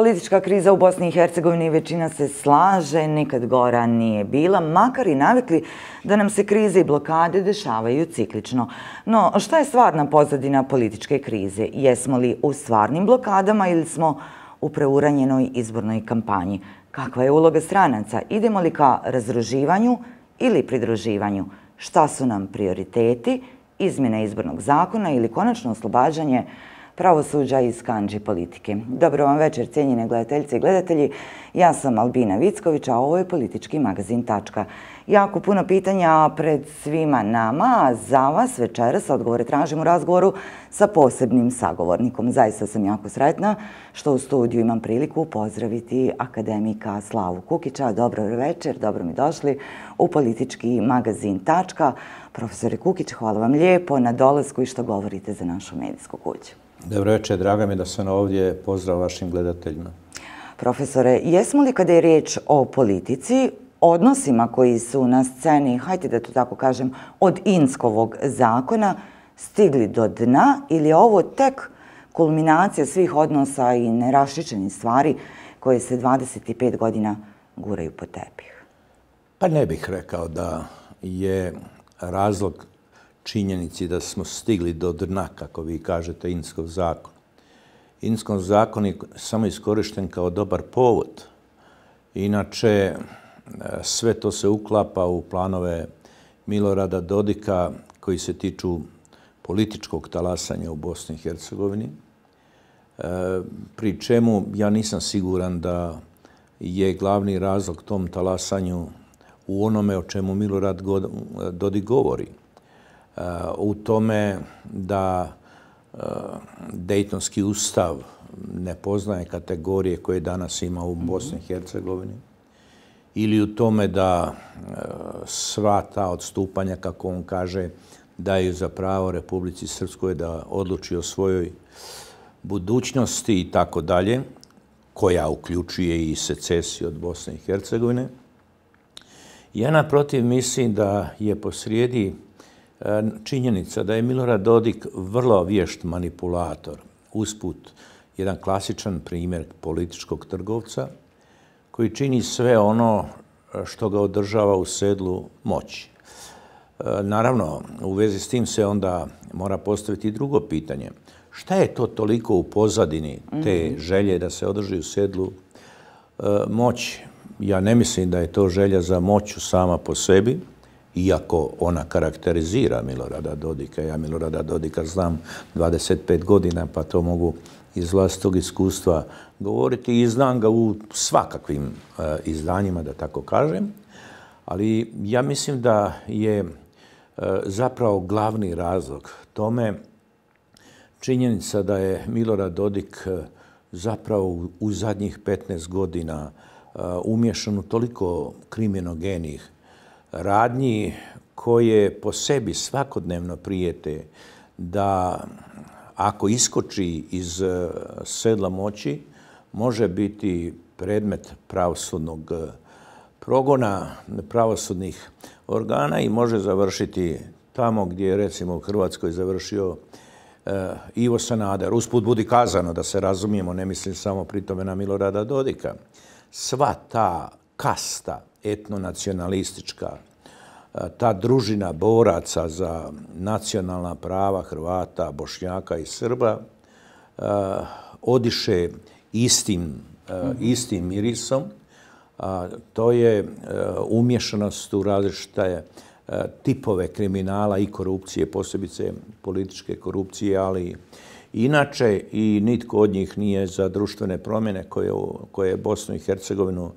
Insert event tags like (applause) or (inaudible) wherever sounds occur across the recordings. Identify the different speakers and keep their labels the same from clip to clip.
Speaker 1: Politička kriza u Bosni i Hercegovini većina se slaže, nikad gora nije bila, makar i navikli da nam se krize i blokade dešavaju ciklično. No, šta je stvarna pozadina političke krize? Jesmo li u stvarnim blokadama ili smo u preuranjenoj izbornoj kampanji? Kakva je uloga stranaca? Idemo li ka razruživanju ili pridruživanju? Šta su nam prioriteti? Izmjene izbornog zakona ili konačno oslobađanje pravosuđa iz kanđi politike. Dobro vam večer, cijenjene gledateljice i gledatelji. Ja sam Albina Vicković, a ovo je politički magazin Tačka. Jako puno pitanja pred svima nama. Za vas večeras odgovore tražim u razgovoru sa posebnim sagovornikom. Zaista sam jako sretna što u studiju imam priliku pozdraviti akademika Slavu Kukića. Dobro večer, dobro mi došli u politički magazin Tačka. Profesore Kukić, hvala vam lijepo na dolazku i što govorite za našu medijsku kuću.
Speaker 2: Dobro večer, draga mi da sam ovdje. Pozdrav vašim gledateljima.
Speaker 1: Profesore, jesmo li kada je riječ o politici, odnosima koji su na sceni, hajte da to tako kažem, od Inskovog zakona, stigli do dna ili je ovo tek kulminacija svih odnosa i nerašičenih stvari koje se 25 godina guraju po tepih?
Speaker 2: Pa ne bih rekao da je razlog činjenici da smo stigli do dna, kako vi kažete, Inskog zakona. Inskom zakon je samo iskorišten kao dobar povod. Inače, e, sve to se uklapa u planove Milorada Dodika koji se tiču političkog talasanja u Bosni i Hercegovini. E, pri čemu ja nisam siguran da je glavni razlog tom talasanju u onome o čemu Milorad Dodik govori – u tome da e, Dejtonski ustav ne poznaje kategorije koje danas ima u Bosni i Hercegovini ili u tome da e, sva ta odstupanja, kako on kaže, daju za pravo Republici Srpskoj da odluči o svojoj budućnosti i tako dalje, koja uključuje i secesiju od Bosne i Hercegovine. Ja naprotiv mislim da je posrijedi činjenica da je Milorad Dodik vrlo vješt manipulator, usput jedan klasičan primjer političkog trgovca, koji čini sve ono što ga održava u sedlu moći. E, naravno, u vezi s tim se onda mora postaviti i drugo pitanje. Šta je to toliko u pozadini te mhm. želje da se održi u sedlu e, moći? Ja ne mislim da je to želja za moću sama po sebi, iako ona karakterizira Milorada Dodika. Ja Milorada Dodika znam 25 godina, pa to mogu iz vlastog iskustva govoriti i znam ga u svakakvim eh, izdanjima, da tako kažem. Ali ja mislim da je eh, zapravo glavni razlog tome činjenica da je Milorad Dodik eh, zapravo u zadnjih 15 godina umješan u toliko kriminogenih radnji koje po sebi svakodnevno prijete da ako iskoči iz e, sedla moći, može biti predmet pravosudnog e, progona pravosudnih organa i može završiti tamo gdje je recimo u Hrvatskoj završio e, Ivo Sanader. Usput budi kazano da se razumijemo, ne mislim samo pri tome na Milorada Dodika. Sva ta kasta etnonacionalistička, ta družina boraca za nacionalna prava Hrvata, Bošnjaka i Srba odiše istim, istim mirisom. To je e, umješanost u različite e, tipove kriminala i korupcije, posebice političke korupcije, ali inače i nitko od njih nije za društvene promjene koje, koje Bosnu i Hercegovinu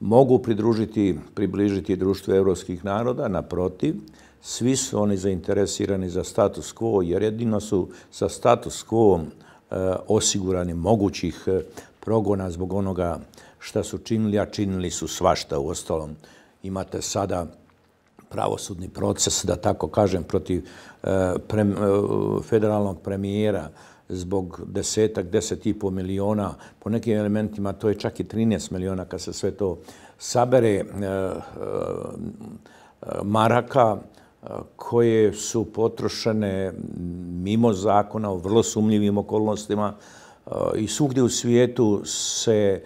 Speaker 2: mogu pridružiti, približiti društvu evropskih naroda, naprotiv, svi su oni zainteresirani za status quo, jer jedino su sa status quo e, eh, osigurani mogućih eh, progona zbog onoga šta su činili, a činili su svašta u ostalom. Imate sada pravosudni proces, da tako kažem, protiv e, federalnog premijera, zbog desetak, deset i pol miliona, po nekim elementima to je čak i 13 miliona kad se sve to sabere eh, eh, eh, maraka koje su potrošene mimo zakona u vrlo sumljivim okolnostima i svugdje u svijetu se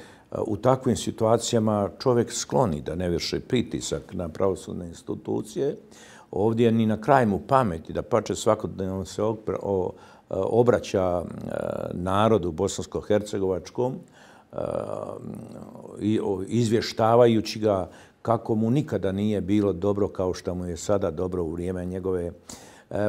Speaker 2: u takvim situacijama čovjek skloni da ne vrše pritisak na pravosudne institucije. Ovdje ni na kraj mu pameti da pače svakodnevno se Eh, obraća eh, narodu bosansko-hercegovačkom eh, izvještavajući ga kako mu nikada nije bilo dobro kao što mu je sada dobro u vrijeme njegove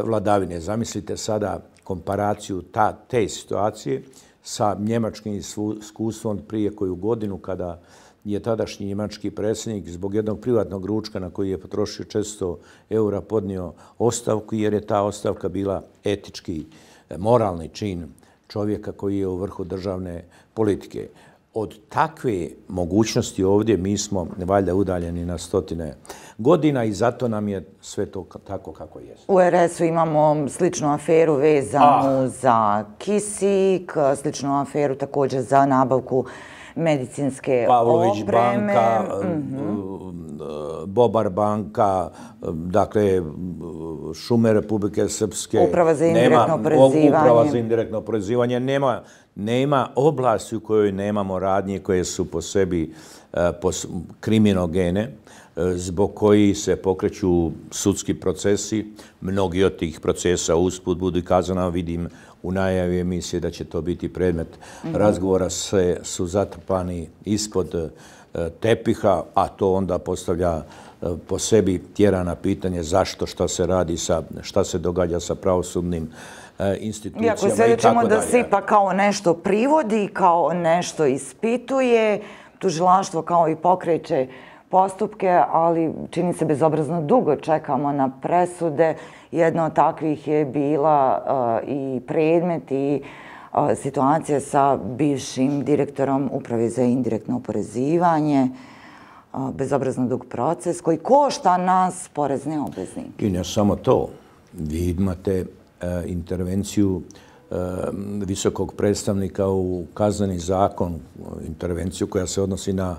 Speaker 2: vladavine. Zamislite sada komparaciju ta, te situacije sa njemačkim iskustvom prije koju godinu kada je tadašnji njemački predsjednik zbog jednog privatnog ručka na koji je potrošio često eura podnio ostavku jer je ta ostavka bila etički, moralni čin čovjeka koji je u vrhu državne politike od takve mogućnosti ovdje mi smo valjda udaljeni na stotine godina i zato nam je sve to tako kako je.
Speaker 1: U RS-u imamo sličnu aferu vezanu ah. za kisik, sličnu aferu također za nabavku medicinske
Speaker 2: Pavlović
Speaker 1: opreme.
Speaker 2: banka, mm -hmm. Bobar banka, dakle šume Republike Srpske.
Speaker 1: Uprava za indirektno prezivanje.
Speaker 2: Uprava za indirektno prezivanje. Nema, nema oblasti u kojoj nemamo radnje koje su po sebi e, kriminogene, e, zbog koji se pokreću sudski procesi. Mnogi od tih procesa usput budu kazana, vidim u najavi emisije da će to biti predmet razgovora, se su zatrpani ispod e, tepiha, a to onda postavlja po sebi tjera na pitanje zašto, šta se radi sa, šta se događa sa pravosudnim E, institucijama i tako dalje. Iako sve ćemo
Speaker 1: da se ipak kao nešto privodi, kao nešto ispituje, tužilaštvo kao i pokreće postupke, ali čini se bezobrazno dugo čekamo na presude. Jedna od takvih je bila uh, i predmet i uh, situacija sa bivšim direktorom Uprave za indirektno oporezivanje. Uh, bezobrazno dug proces koji košta nas porezne obveznike.
Speaker 2: I ne samo to. Vi imate E, intervenciju e, visokog predstavnika u kazneni zakon, intervenciju koja se odnosi na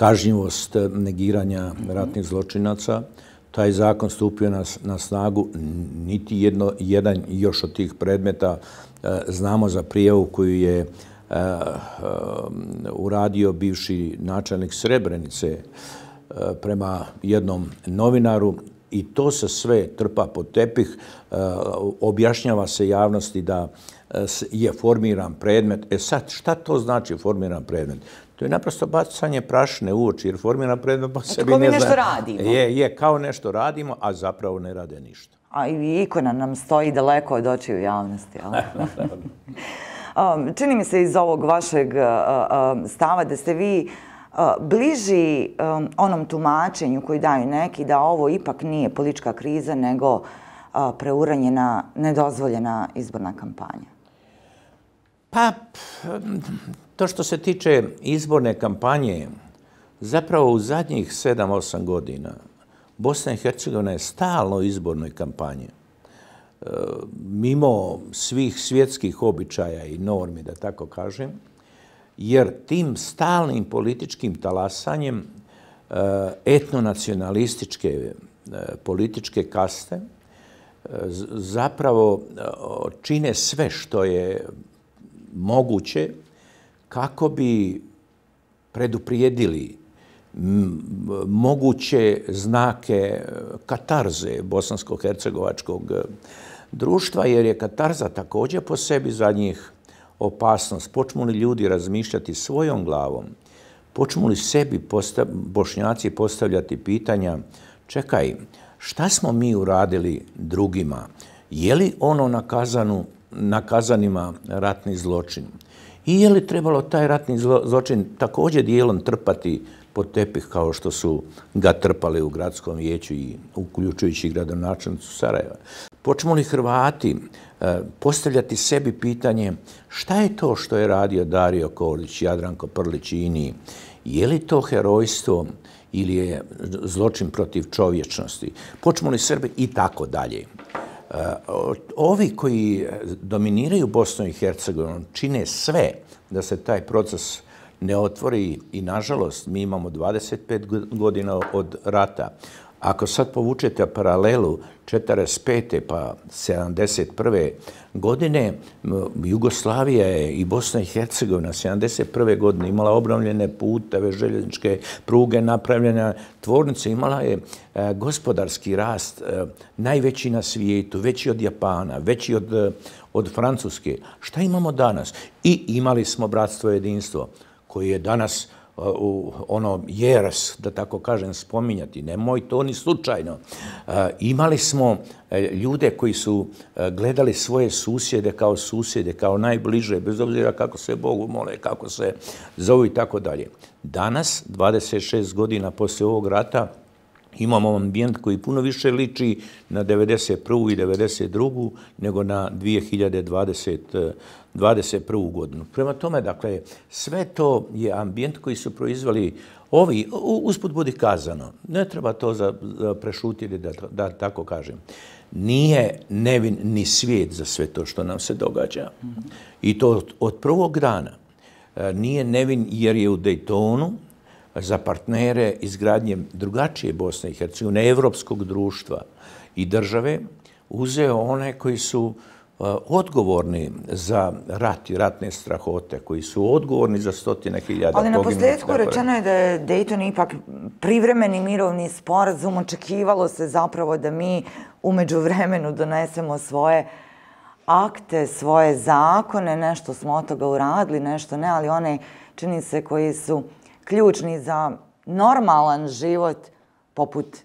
Speaker 2: kažnjivost negiranja ratnih zločinaca. Taj zakon stupio na, na snagu, niti jedno, jedan još od tih predmeta e, znamo za prijavu koju je e, e, uradio bivši načelnik Srebrenice prema jednom novinaru i to se sve trpa pod tepih, objašnjava se javnosti da je formiran predmet. E sad, šta to znači formiran predmet? To je naprosto bacanje prašne u oči, jer formiran predmet pa sebi ne zna.
Speaker 1: nešto radimo.
Speaker 2: Je, je, kao nešto radimo, a zapravo ne rade ništa.
Speaker 1: A i ikona nam stoji daleko od oči u javnosti. (laughs) Um, čini mi se iz ovog vašeg uh, uh, stava da ste vi bliži onom tumačenju koji daju neki da ovo ipak nije politička kriza, nego preuranjena, nedozvoljena izborna kampanja?
Speaker 2: Pa, to što se tiče izborne kampanje, zapravo u zadnjih 7-8 godina Bosna i Hercegovina je stalno u izbornoj kampanji. E, mimo svih svjetskih običaja i normi, da tako kažem, jer tim stalnim političkim talasanjem e, etnonacionalističke e, političke kaste e, zapravo čine sve što je moguće kako bi preduprijedili moguće znake e, katarze bosansko-hercegovačkog e, društva, jer je katarza također po sebi za njih opasnost, počnu li ljudi razmišljati svojom glavom, počnu li sebi postav, bošnjaci postavljati pitanja, čekaj, šta smo mi uradili drugima? Je li ono nakazanu, nakazanima ratni zločin? I je li trebalo taj ratni zločin također dijelom trpati pod tepih kao što su ga trpali u gradskom vijeću i uključujući gradonačnicu Sarajeva? Počnu li Hrvati e, postavljati sebi pitanje šta je to što je radio Dario Kolić, Jadranko Prlić i Ini? Je li to herojstvo ili je zločin protiv čovječnosti? Počmu li Srbi i tako dalje? Ovi koji dominiraju Bosnu i Hercegovinu čine sve da se taj proces ne otvori i nažalost mi imamo 25 godina od rata. Ako sad povučete paralelu 45. pa 71. godine, Jugoslavija je i Bosna i Hercegovina 71. godine imala obnovljene puteve, željezničke pruge, napravljene tvornice, imala je e, gospodarski rast e, najveći na svijetu, veći od Japana, veći od, e, od Francuske. Šta imamo danas? I imali smo bratstvo i jedinstvo koji je danas u ono jeres, da tako kažem, spominjati. Nemoj to ni slučajno. E, imali smo e, ljude koji su e, gledali svoje susjede kao susjede, kao najbliže, bez obzira kako se Bogu mole, kako se zovu i tako dalje. Danas, 26 godina posle ovog rata, imamo ambijent koji puno više liči na 91. i 92. nego na 2020. 21. godinu. Prema tome, dakle, sve to je ambijent koji su proizvali ovi, usput budi kazano, ne treba to za, za prešutiti da, da tako kažem, nije nevin ni svijet za sve to što nam se događa. I to od, od prvog dana e, nije nevin jer je u Daytonu za partnere izgradnje drugačije Bosne i Hercegovine, evropskog društva i države, uzeo one koji su E, odgovorni za rat i ratne strahote, koji su odgovorni za stotine hiljada
Speaker 1: poginutih. Ali na posljedku rečeno je da je Dayton ipak privremeni mirovni sporazum. Očekivalo se zapravo da mi umeđu vremenu donesemo svoje akte, svoje zakone, nešto smo od toga uradili, nešto ne, ali one čini se koji su ključni za normalan život poput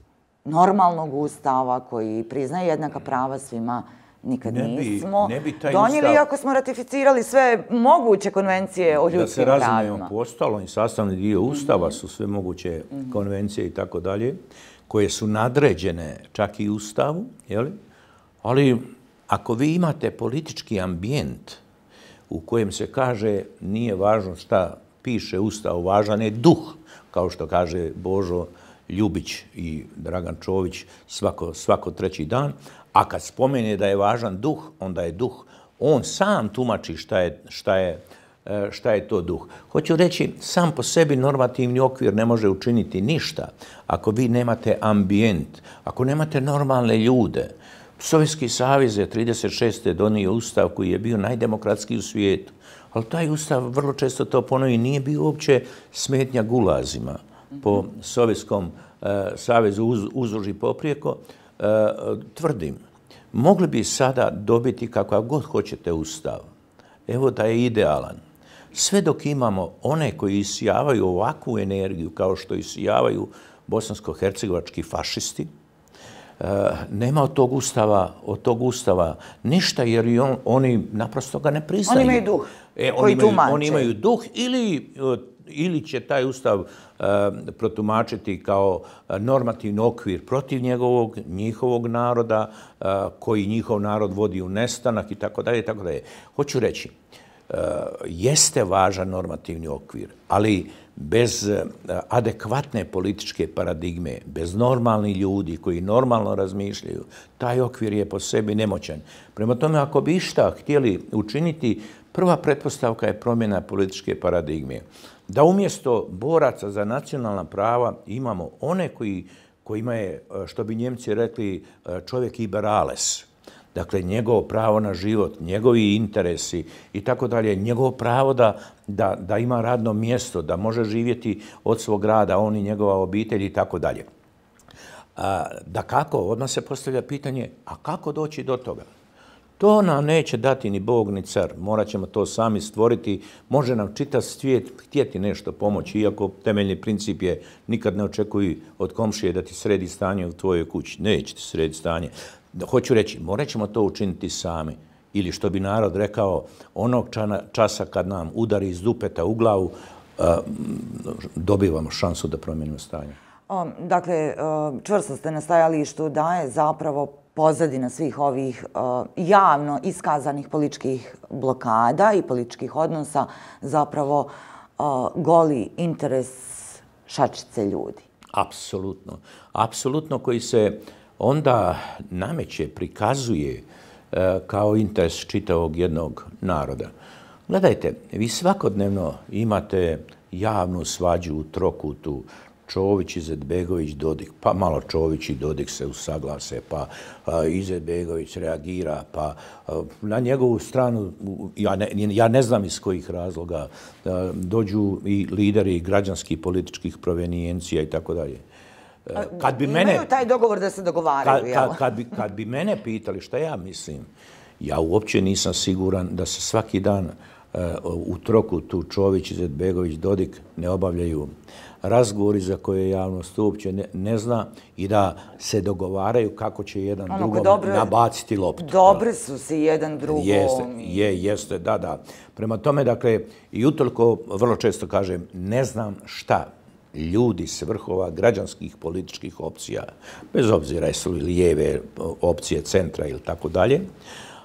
Speaker 1: normalnog ustava koji priznaje jednaka prava svima nikad ne nismo ne bi taj donijeli, ustav... ako smo ratificirali sve moguće konvencije o ljudskim pravima. Da se razumijemo,
Speaker 2: postalo i sastavni dio ustava su sve moguće konvencije i tako dalje, koje su nadređene čak i ustavu, jeli? ali ako vi imate politički ambijent u kojem se kaže nije važno šta piše ustav, važan je duh, kao što kaže Božo Ljubić i Dragan Čović svako, svako treći dan, A kad spomene da je važan duh, onda je duh. On sam tumači šta je, šta je, e, šta je to duh. Hoću reći, sam po sebi normativni okvir ne može učiniti ništa ako vi nemate ambijent, ako nemate normalne ljude. Sovjetski savjez je 36. donio ustav koji je bio najdemokratski u svijetu. Ali taj ustav vrlo često to ponovi nije bio uopće smetnja gulazima po Sovjetskom eh, uh, savjezu uz, poprijeko. Uh, tvrdim, mogli bi sada dobiti kakav god hoćete ustav. Evo da je idealan. Sve dok imamo one koji isijavaju ovakvu energiju kao što isijavaju bosansko-hercegovački fašisti, e, nema od tog ustava, od tog ustava ništa jer i on, oni naprosto ga ne priznaju.
Speaker 1: Oni imaju duh
Speaker 2: e, koji imaju, tumače. Oni imaju duh ili e, ili će taj ustav e, protumačiti kao normativni okvir protiv njegovog, njihovog naroda, koji njihov narod vodi u nestanak i tako dalje, tako dalje. Hoću reći, jeste važan normativni okvir, ali bez eh, adekvatne političke paradigme, bez normalni ljudi koji normalno razmišljaju, taj okvir je po sebi nemoćan. Prema tome, ako bi išta htjeli učiniti, prva pretpostavka je promjena političke paradigme da umjesto boraca za nacionalna prava imamo one koji, kojima je, eh, što bi njemci rekli, eh, čovjek iberales. Dakle, njegovo pravo na život, njegovi interesi i tako dalje, njegovo pravo da, da, da ima radno mjesto, da može živjeti od svog rada, on i njegova obitelj i tako dalje. Da kako, odmah se postavlja pitanje, a kako doći do toga? To nam neće dati ni Bog ni car. Morat ćemo to sami stvoriti. Može nam čitav svijet htjeti nešto pomoći, iako temeljni princip je nikad ne očekuj od komšije da ti sredi stanje u tvojoj kući. Neće ti sredi stanje. Hoću reći, morat ćemo to učiniti sami. Ili što bi narod rekao, onog časa kad nam udari iz dupeta u glavu, dobivamo šansu da promijenimo stanje.
Speaker 1: Dakle, čvrsto ste na stajalištu da je zapravo pozadina svih ovih uh, javno iskazanih političkih blokada i političkih odnosa zapravo uh, goli interes šačice ljudi.
Speaker 2: Apsolutno. Apsolutno koji se onda nameće, prikazuje e, kao interes čitavog jednog naroda. Gledajte, vi svakodnevno imate javnu svađu u trokutu, Čović, Izetbegović, Dodik, pa malo Čović i Dodik se usaglase, pa e, Izetbegović reagira, pa e, na njegovu stranu, ja ne, ja ne znam iz kojih razloga, dođu i lideri građanskih političkih provenijencija i tako dalje.
Speaker 1: Kad bi mene... Imaju taj dogovor da se dogovaraju,
Speaker 2: jel? Kad, kad, bi, kad bi mene pitali šta ja mislim, ja uopće nisam siguran da se svaki dan u troku tu Čović, Izetbegović, Dodik ne obavljaju razgovori za koje javnost uopće ne, ne zna i da se dogovaraju kako će jedan ono, drugom dobro, nabaciti loptu.
Speaker 1: Dobri su si jedan drugom.
Speaker 2: Jeste, je, jeste, da, da. Prema tome, dakle, i utoliko vrlo često kažem, ne znam šta ljudi s vrhova građanskih političkih opcija, bez obzira jesu li lijeve opcije centra ili tako dalje,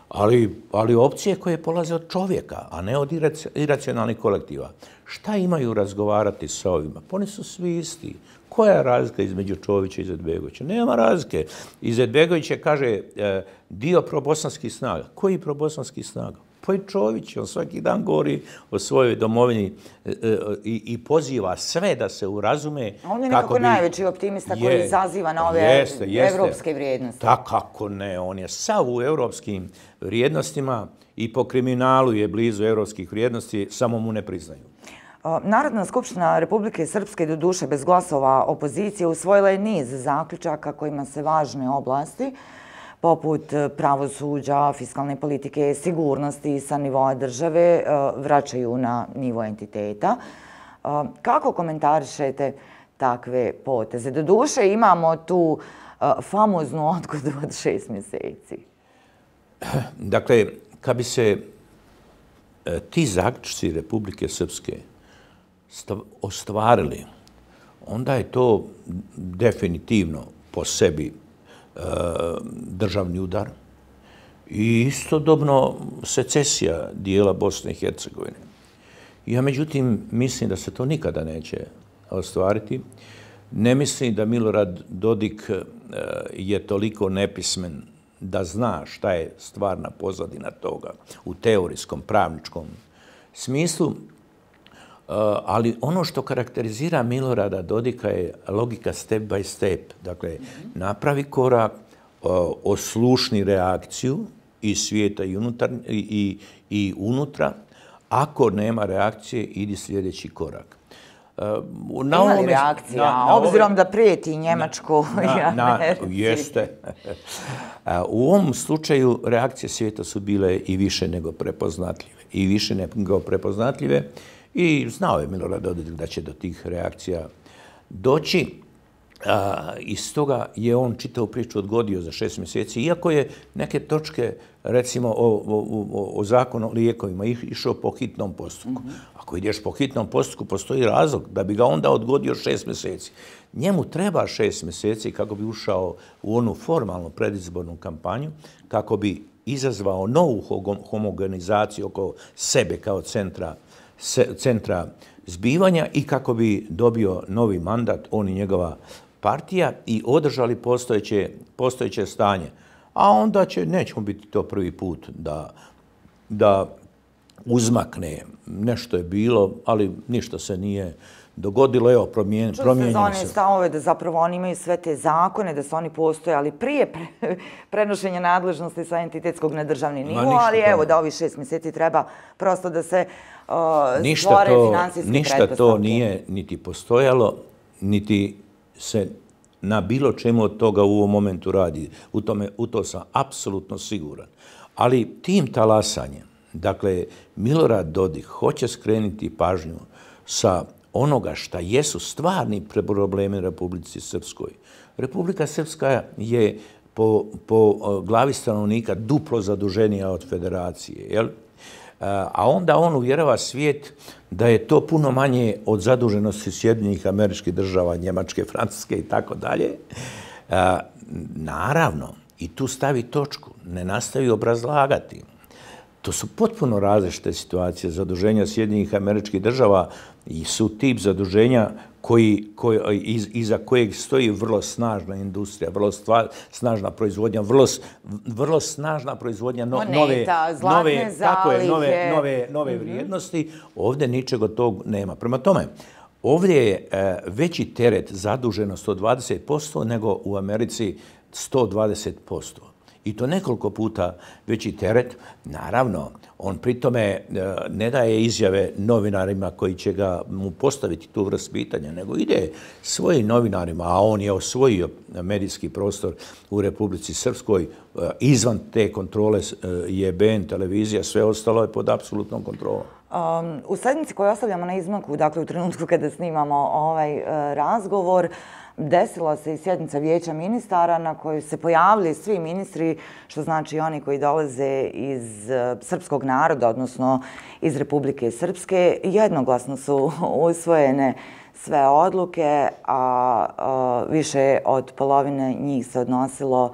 Speaker 2: ali, ali opcije koje polaze od čovjeka, a ne od iracionalnih kolektiva. Šta imaju razgovarati sa ovima? Pa oni su svi isti. Koja je razlika između Čovića i Zedbegovića? Nema razlike. Izetbegović je, kaže, e, dio probosanskih snaga. Koji probosanskih snaga? Pa i Čović, on svaki dan govori o svojoj domovini e, e, i, i poziva sve da se urazume.
Speaker 1: On je nekako bi... najveći optimista je, koji zaziva na ove jeste, jeste. evropske vrijednosti.
Speaker 2: Tak kako ne, on je sav u evropskim vrijednostima i po kriminalu je blizu evropskih vrijednosti, samo mu ne priznaju.
Speaker 1: Narodna skupština Republike Srpske do duše bez glasova opozicije usvojila je niz zaključaka kojima se važne oblasti poput e, pravosuđa, fiskalne politike, sigurnosti sa nivoa države e, vraćaju na nivo entiteta. E, kako komentarišete takve poteze? Do duše imamo tu famoznu odgodu od šest mjeseci.
Speaker 2: Dakle, kad bi se ti zaključci Republike Srpske ostvarili, onda je to definitivno po sebi Eh, državni udar i istodobno secesija dijela Bosne i Hercegovine. Ja međutim mislim da se to nikada neće ostvariti. Ne mislim da Milorad Dodik eh, je toliko nepismen da zna šta je stvarna pozadina toga u teorijskom, pravničkom smislu. Uh, ali ono što karakterizira Milorada Dodika je logika step by step. Dakle, napravi korak, uh, oslušni reakciju i svijeta i, unutar, i, i unutra. Ako nema reakcije, idi sljedeći korak.
Speaker 1: Uh, na Ima li reakcija, na, na obzirom ove, da prijeti Njemačku na, i?
Speaker 2: Na, jeste. U ovom slučaju reakcije svijeta su bile i više nego prepoznatljive. I više nego prepoznatljive. I znao je Milorad Dodik da će do tih reakcija doći. A, iz toga je on čitao priču odgodio za šest mjeseci, iako je neke točke, recimo o, o, o, o zakonu o lijekovima, išao po hitnom postupku. Mm -hmm. Ako ideš po hitnom postupku, postoji razlog da bi ga onda odgodio šest mjeseci. Njemu treba šest mjeseci kako bi ušao u onu formalnu predizbornu kampanju, kako bi izazvao novu homogenizaciju oko sebe kao centra centra zbivanja i kako bi dobio novi mandat, on i njegova partija, i održali postojeće, postojeće stanje. A onda će, nećemo biti to prvi put da, da uzmakne. Nešto je bilo, ali ništa se nije dogodilo, evo, promijen, promijenjeno se.
Speaker 1: Čuo se za stavove da zapravo oni imaju sve te zakone, da su oni postoje, ali prije pre, (laughs) prenošenja nadležnosti sa entitetskog na državni nivo, ali evo da ovi šest mjeseci treba prosto da se uh, ništa to, finansijski
Speaker 2: Ništa to nije niti postojalo, niti se na bilo čemu od toga u ovom momentu radi. U, tome, u to sam apsolutno siguran. Ali tim talasanjem, dakle, Milorad Dodik hoće skreniti pažnju sa onoga šta jesu stvarni problemi Republici Srpskoj. Republika Srpska je po, po glavi stanovnika duplo zaduženija od federacije. Jel? A onda on uvjerava svijet da je to puno manje od zaduženosti Sjedinjih američkih država, Njemačke, Francuske i tako dalje. Naravno, i tu stavi točku, ne nastavi obrazlagati. To su potpuno različite situacije. Zaduženja Sjedinjih američkih država i su tip zaduženja koji, koji, iz, iza kojeg stoji vrlo snažna industrija, vrlo stvar, snažna proizvodnja, vrlo, vrlo snažna proizvodnja no,
Speaker 1: Moneta, nove, nove,
Speaker 2: tako je, nove, nove, nove mm -hmm. vrijednosti. Ovdje ničega tog nema. Prema tome, Ovdje je e, veći teret zaduženo 120% nego u Americi 120%. I to nekoliko puta veći teret. Naravno, on pritome e, ne daje izjave novinarima koji će ga mu postaviti tu vrst pitanja, nego ide svojim novinarima, a on je osvojio medijski prostor u Republici Srpskoj, e, izvan te kontrole je BN televizija, sve ostalo je pod apsolutnom kontrolom.
Speaker 1: Um, u sedmici koju ostavljamo na izmaku, dakle u trenutku kada snimamo ovaj uh, razgovor, desila se i sjednica vijeća ministara na kojoj se pojavili svi ministri, što znači oni koji dolaze iz e, srpskog naroda, odnosno iz Republike Srpske. Jednoglasno su (laughs) usvojene sve odluke, a e, više od polovine njih se odnosilo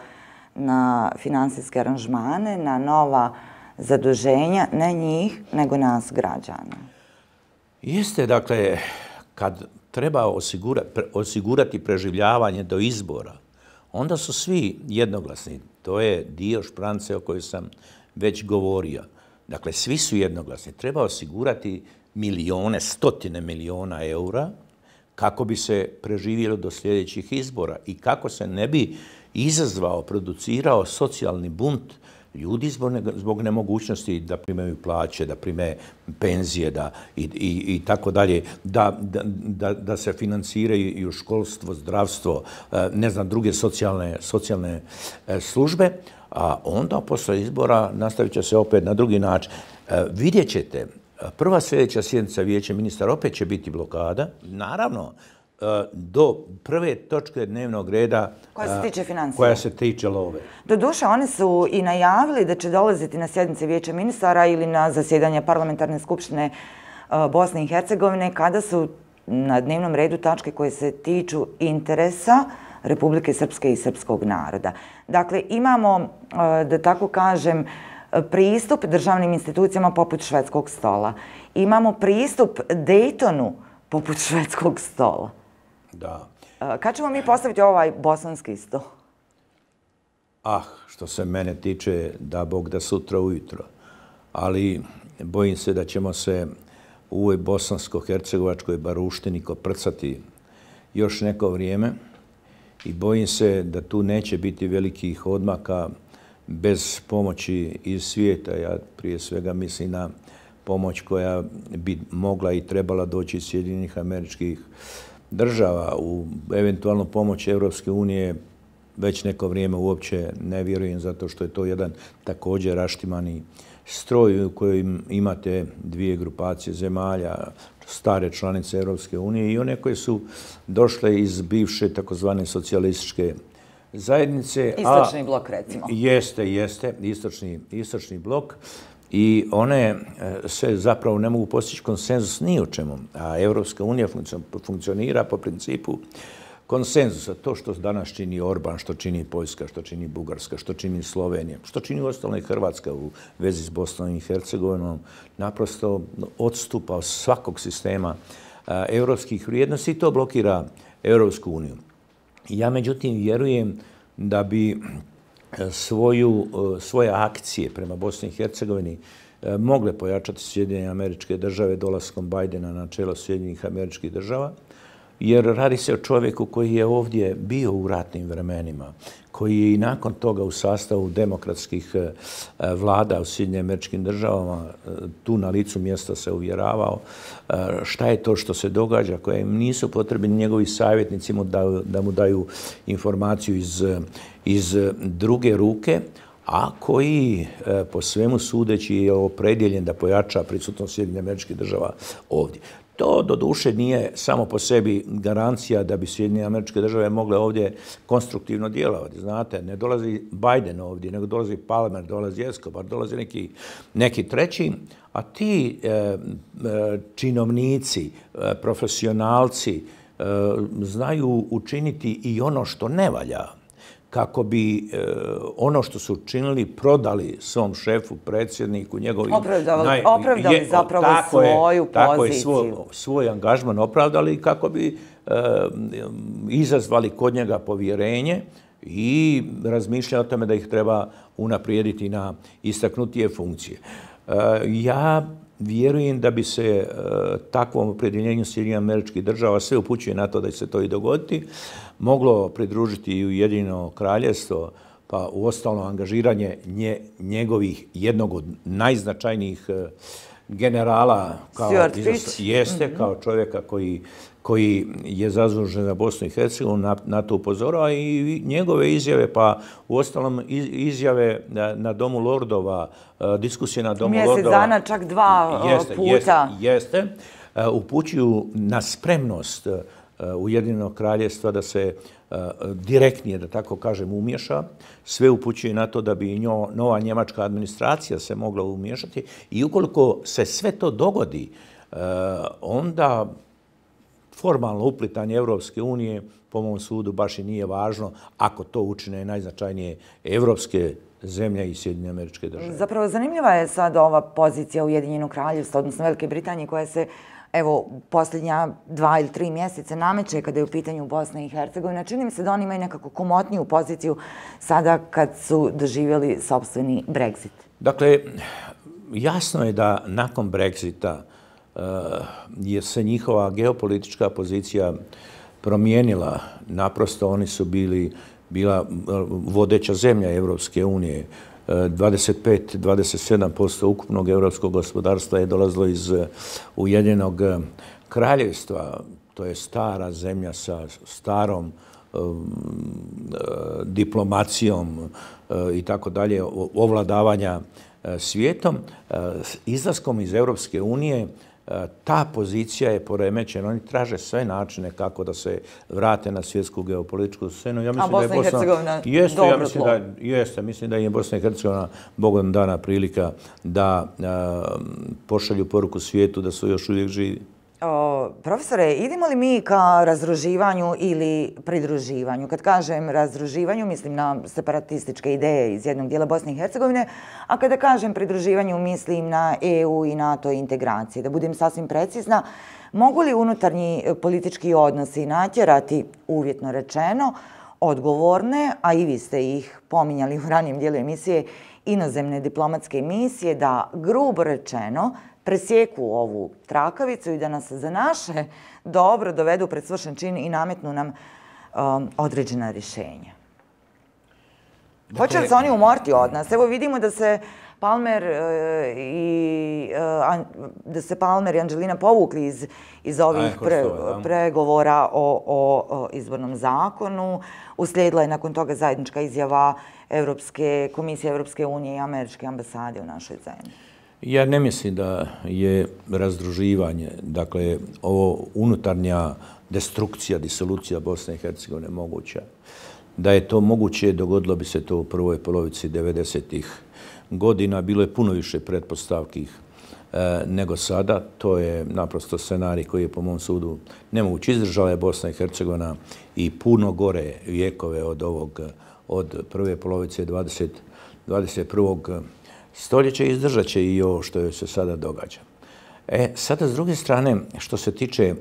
Speaker 1: na finansijske aranžmane, na nova zaduženja, ne njih, nego nas građana.
Speaker 2: Jeste, dakle, kad treba osigurati, osigurati preživljavanje do izbora, onda su svi jednoglasni. To je dio šprance o kojoj sam već govorio. Dakle, svi su jednoglasni. Treba osigurati milione, stotine miliona eura kako bi se preživjelo do sljedećih izbora i kako se ne bi izazvao, producirao socijalni bunt ljudi zbog, ne, zbog nemogućnosti da primaju plaće, da prime penzije da, i, i, i tako dalje, da, da, da se financiraju i u školstvo, zdravstvo, e, ne znam, druge socijalne, socijalne e, službe, a onda posle izbora nastavit će se opet na drugi način. E, vidjet ćete, prva sljedeća sjednica vijeća ministara opet će biti blokada. Naravno, do prve točke dnevnog reda
Speaker 1: koja se tiče financija.
Speaker 2: Koja se tiče love.
Speaker 1: Do duše, oni su i najavili da će dolaziti na sjednice vijeća ministara ili na zasjedanje parlamentarne skupštine e, Bosne i Hercegovine kada su na dnevnom redu tačke koje se tiču interesa Republike Srpske i srpskog naroda. Dakle, imamo, e, da tako kažem, pristup državnim institucijama poput švedskog stola. Imamo pristup Daytonu poput švedskog stola.
Speaker 2: Da.
Speaker 1: Kad ćemo mi postaviti ovaj bosanski sto?
Speaker 2: Ah, što se mene tiče, da Bog da sutra ujutro. Ali bojim se da ćemo se u ovoj bosansko-hercegovačkoj baruštini koprcati još neko vrijeme i bojim se da tu neće biti velikih odmaka bez pomoći iz svijeta. Ja prije svega mislim na pomoć koja bi mogla i trebala doći iz Sjedinjenih američkih država u eventualnu pomoć Evropske unije već neko vrijeme uopće ne vjerujem zato što je to jedan također raštimani stroj u kojim imate dvije grupacije zemalja, stare članice Evropske unije i one koje su došle iz bivše takozvane socijalističke zajednice.
Speaker 1: Istočni blok, recimo.
Speaker 2: Jeste, jeste, istočni, istočni blok i one e, se zapravo ne mogu postići konsenzus ni o čemu. A Evropska unija funkcionira po principu konsenzusa. To što danas čini Orban, što čini Poljska, što čini Bugarska, što čini Slovenija, što čini ostalo i Hrvatska u vezi s Bosnom i Hercegovinom, naprosto odstupa od svakog sistema e, evropskih vrijednosti i to blokira Evropsku uniju. Ja međutim vjerujem da bi svoju, e, svoje akcije prema Bosni i Hercegovini e, mogle pojačati Sjedinjene američke države dolaskom Bajdena na čelo Sjedinjenih američkih država, jer radi se o čovjeku koji je ovdje bio u ratnim vremenima, koji je i nakon toga u sastavu demokratskih eh, eh, vlada u Sjedinje američkim državama eh, tu na licu mjesta se uvjeravao šta je to što se događa, koje nisu potrebni njegovi savjetnici mu da, da mu daju informaciju iz iz druge ruke, a koji po svemu sudeći je opredjeljen da pojača prisutnost Sjedinje američkih država ovdje. To do duše nije samo po sebi garancija da bi Sjedinje američke države mogle ovdje konstruktivno djelovati. Znate, ne dolazi Biden ovdje, nego dolazi Palmer, dolazi Escobar, dolazi neki, neki treći, a ti e, e, činovnici, e, profesionalci e, znaju učiniti i ono što ne valja kako bi e, ono što su učinili prodali svom šefu, predsjedniku, njegovim...
Speaker 1: Opravdali, naj, opravdali je, zapravo tako svoju je,
Speaker 2: tako poziciju. Tako je svoj, svoj angažman opravdali kako bi e, izazvali kod njega povjerenje i razmišljali o tome da ih treba unaprijediti na istaknutije funkcije. E, ja vjerujem da bi se takvom opredjeljenju Sjedinja američkih država, sve upućuje na to da će se to i dogoditi, moglo pridružiti i Ujedinjeno kraljevstvo, pa u ostalom angažiranje nje, njegovih jednog od najznačajnijih generala
Speaker 1: kao
Speaker 2: jeste mm -hmm. kao čovjeka koji koji je zazvužen za Bosnu i Hercegovinu, na, na to upozorava i njegove izjave, pa u ostalom izjave na, na Domu Lordova, diskusije na Domu
Speaker 1: Mjesec
Speaker 2: Lordova...
Speaker 1: Mjesec dana, čak dva
Speaker 2: jeste,
Speaker 1: puta.
Speaker 2: Jeste, jeste. Upućuju na spremnost Ujedinog kraljestva da se direktnije, da tako kažem, umješa. Sve upućuje na to da bi njo, nova njemačka administracija se mogla umješati. I ukoliko se sve to dogodi, onda formalno uplitanje Evropske unije, po mom sudu, baš i nije važno ako to učine najznačajnije evropske zemlje i Sjedinje američke države.
Speaker 1: Zapravo, zanimljiva je sad ova pozicija Ujedinjenog kraljevstva, odnosno Velike Britanije, koja se evo, posljednja dva ili tri mjeseca nameće kada je u pitanju Bosne i Hercegovina. Čini mi se da oni imaju nekako komotniju poziciju sada kad su doživjeli sobstveni Brexit.
Speaker 2: Dakle, jasno je da nakon Brexita Eh, je se njihova geopolitička pozicija promijenila. Naprosto oni su bili bila eh, vodeća zemlja Evropske unije. Eh, 25-27% ukupnog evropskog gospodarstva je dolazilo iz Ujedinjenog kraljevstva. To je stara zemlja sa starom diplomacijom i tako dalje, ovladavanja svijetom. Izlaskom iz Evropske unije ta pozicija je poremećena. Oni traže sve načine kako da se vrate na svjetsku geopolitičku scenu.
Speaker 1: Ja mislim A Bosna i Hercegovina jeste, dobro ja
Speaker 2: mislim da, jeste, mislim da je Bosna i Hercegovina Bogom dana prilika da a, pošalju poruku svijetu da su još uvijek živi.
Speaker 1: O, profesore, idemo li mi ka razruživanju ili pridruživanju? Kad kažem razruživanju, mislim na separatističke ideje iz jednog dijela Bosne i Hercegovine, a kada kažem pridruživanju, mislim na EU i NATO integracije. Da budem sasvim precizna, mogu li unutarnji politički odnosi natjerati, uvjetno rečeno, odgovorne, a i vi ste ih pominjali u ranijem dijelu emisije, inozemne diplomatske misije da grubo rečeno presjeku ovu trakavicu i da nas za naše dobro dovedu pred svršen čin i nametnu nam um, određena rješenja. Dakle, Hoće li se oni umorti od nas? Evo vidimo da se Palmer uh, i uh, da se Palmer i Anđelina povukli iz, iz ovih pre, pregovora o, o, o izbornom zakonu. Uslijedila je nakon toga zajednička izjava Evropske komisije Evropske unije i Američke ambasade u našoj zemlji.
Speaker 2: Ja ne mislim da je razdruživanje, dakle, ovo unutarnja destrukcija, disolucija Bosne i Hercegovine moguća. Da je to moguće, dogodilo bi se to u prvoj polovici 90-ih godina. Bilo je puno više pretpostavkih eh, e, nego sada. To je naprosto scenarij koji je po mom sudu nemoguće. Izdržala je Bosna i Hercegovina i puno gore vijekove od ovog, od prve polovice 20, 21 stoljeće izdržat će i ovo što se sada događa. E, sada, s druge strane, što se tiče e,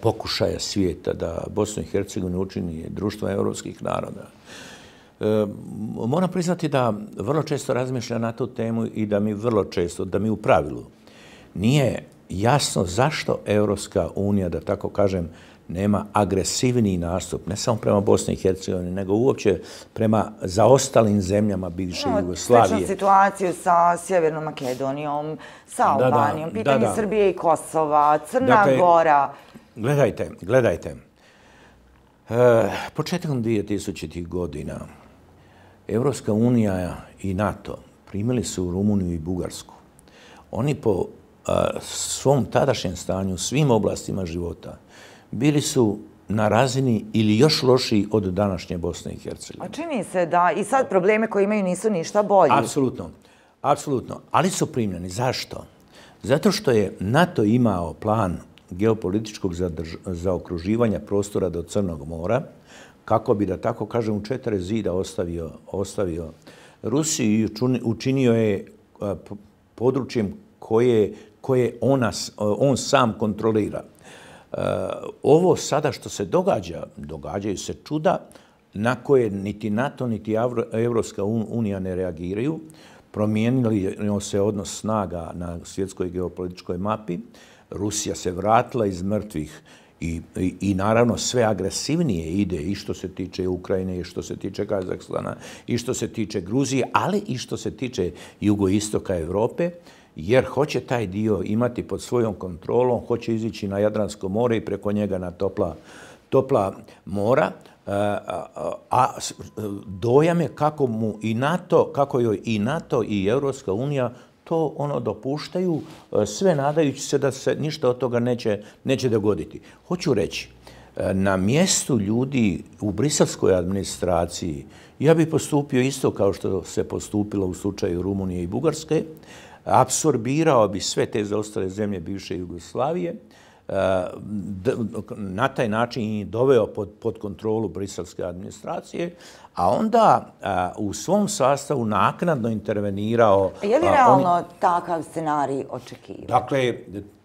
Speaker 2: pokušaja svijeta da Bosnu i Hercegovinu učini društvo evropskih naroda, e, moram priznati da vrlo često razmišlja na tu temu i da mi vrlo često, da mi u pravilu nije jasno zašto Evropska unija, da tako kažem, nema agresivni nastup, ne samo prema Bosni i Hercegovini, nego uopće prema zaostalim zemljama bivše no, Jugoslavije.
Speaker 1: Sličnu situaciju sa Sjevernom Makedonijom, sa Albanijom, pitanje da, da. Srbije i Kosova, Crna dakle, Gora.
Speaker 2: Gledajte, gledajte. E, početkom 2000. godina Evropska unija i NATO primili su Rumuniju i Bugarsku. Oni po a, svom tadašnjem stanju, svim oblastima života, bili su na razini ili još lošiji od današnje Bosne i Hercegovine.
Speaker 1: A čini se da i sad probleme koje imaju nisu ništa bolji.
Speaker 2: Apsolutno, apsolutno. Ali su primljeni. Zašto? Zato što je NATO imao plan geopolitičkog zaokruživanja prostora do Crnog mora, kako bi, da tako kažem, u četiri zida ostavio, ostavio Rusiju i učinio je područjem koje, koje ona, on sam kontrolira. Eh, ovo sada što se događa, događaju se čuda na koje niti NATO, niti Evropska unija ne reagiraju. promijenili se odnos snaga na svjetskoj geopolitičkoj mapi. Rusija se vratila iz mrtvih i, i, i naravno sve agresivnije ide i što se tiče Ukrajine i što se tiče Kazakstana i što se tiče Gruzije, ali i što se tiče jugoistoka Evrope jer hoće taj dio imati pod svojom kontrolom, hoće izići na Jadransko more i preko njega na topla, topla mora, e, a dojam je kako mu i NATO, kako joj i NATO i Evropska unija to ono dopuštaju, e, sve nadajući se da se ništa od toga neće, neće dogoditi. Hoću reći, e, na mjestu ljudi u briselskoj administraciji ja bih postupio isto kao što se postupilo u slučaju Rumunije i Bugarske, apsorbirao bi sve te zaostale zemlje bivše Jugoslavije, na taj način i doveo pod, pod kontrolu briselske administracije, a onda u svom sastavu naknadno intervenirao...
Speaker 1: Je li realno oni... takav scenarij očekivati?
Speaker 2: Dakle,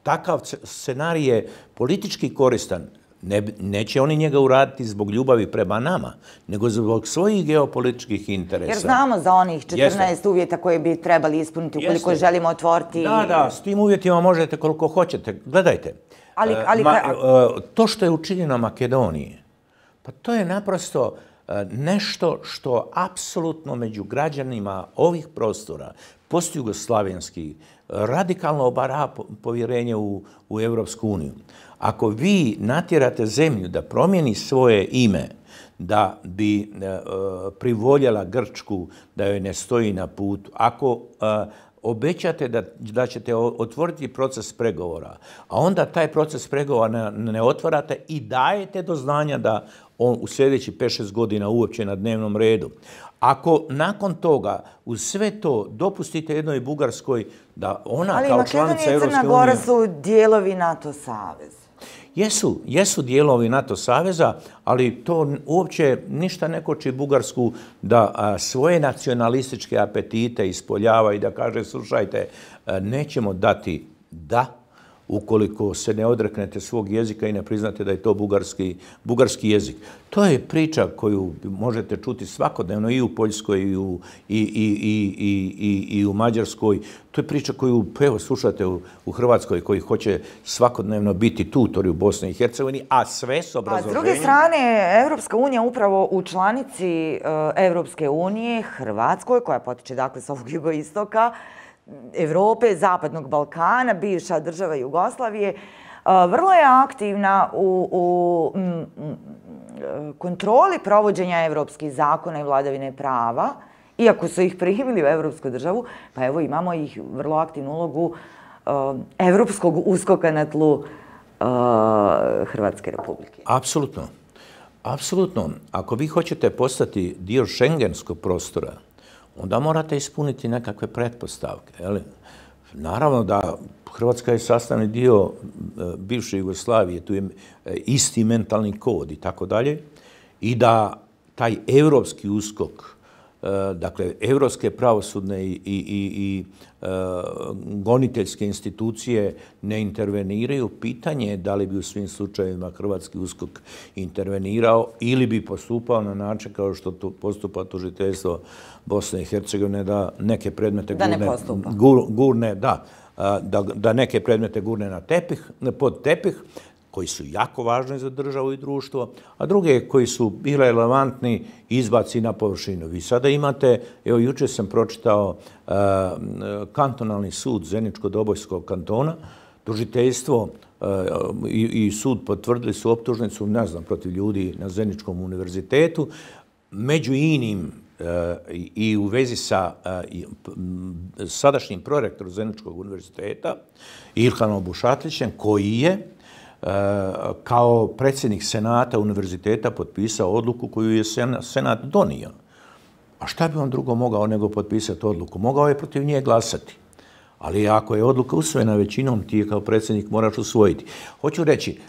Speaker 2: takav scenarij je politički koristan. Ne, neće oni njega uraditi zbog ljubavi prema nama, nego zbog svojih geopolitičkih interesa.
Speaker 1: Jer znamo za onih 14 Jeste. uvjeta koje bi trebali ispuniti ukoliko Jeste. želimo otvoriti...
Speaker 2: Da, da, s tim uvjetima možete koliko hoćete. Gledajte, ali, e, ali, Ma, e, to što je učinjeno Makedoniji, pa to je naprosto e, nešto što apsolutno među građanima ovih prostora, postjugoslavenski, radikalno obara povjerenje u, u Evropsku uniju. Ako vi natjerate zemlju da promijeni svoje ime, da bi e, privoljala Grčku da joj ne stoji na putu, ako e, obećate da, da ćete otvoriti proces pregovora, a onda taj proces pregovora ne, ne otvarate i dajete do znanja da on u sljedeći 5-6 godina uopće na dnevnom redu. Ako nakon toga uz sve to dopustite jednoj Bugarskoj da ona
Speaker 1: Ali
Speaker 2: kao članica Europske unije...
Speaker 1: Ali Makedonija i Crna Gora su dijelovi NATO saveza.
Speaker 2: Jesu, jesu dijelovi NATO saveza, ali to uopće ništa ne koči Bugarsku da a, svoje nacionalističke apetite ispoljava i da kaže, slušajte, a, nećemo dati da ukoliko se ne odreknete svog jezika i ne priznate da je to bugarski, bugarski jezik. To je priča koju možete čuti svakodnevno i u Poljskoj i u, i, i, i, i, i, i u Mađarskoj. To je priča koju evo, slušate u, u Hrvatskoj koji hoće svakodnevno biti tutori u Bosni i Hercegovini, a sve s obrazloženjem...
Speaker 1: A s druge strane, Evropska unija upravo u članici uh, Evropske unije, Hrvatskoj, koja potiče dakle s ovog (laughs) jugoistoka, Evrope, Zapadnog Balkana, bivša država Jugoslavije, e, vrlo je aktivna u, u kontroli provođenja evropskih zakona i vladavine prava, iako su ih primili u evropsku državu, pa evo imamo ih vrlo aktivnu ulogu e, evropskog uskoka na tlu e, Hrvatske republike.
Speaker 2: Apsolutno. Apsolutno. Ako vi hoćete postati dio šengenskog prostora, onda morate ispuniti nekakve pretpostavke. Jel? Naravno da Hrvatska je sastavni dio e, bivše Jugoslavije, tu je e, isti mentalni kod i tako dalje, i da taj evropski uskok, dakle, evropske pravosudne i, i, i, e, goniteljske institucije ne interveniraju, pitanje je da li bi u svim slučajevima Hrvatski uskok intervenirao ili bi postupao na način kao što to postupa tužiteljstvo Bosne i Hercegovine da neke predmete
Speaker 1: da
Speaker 2: gurne,
Speaker 1: gur,
Speaker 2: gurne da, da, da neke predmete gurne na tepih, pod tepih, koji su jako važni za državu i društvo, a druge koji su bile relevantni izbaci na površinu. Vi sada imate, evo juče sam pročitao eh, kantonalni sud Zeničko-Dobojskog kantona, tužiteljstvo eh, i, i sud potvrdili su optužnicu, ne znam, protiv ljudi na Zeničkom univerzitetu, među inim eh, i u vezi sa sadašnjim prorektorom Zeničkog univerziteta, Ilhanom Bušatlićem, koji je Eh, kao predsjednik Senata univerziteta potpisao odluku koju je Senat donio. A šta bi on drugo mogao nego potpisati odluku? Mogao je protiv nje glasati. Ali ako je odluka usvojena većinom, ti je kao predsjednik moraš usvojiti. Hoću reći,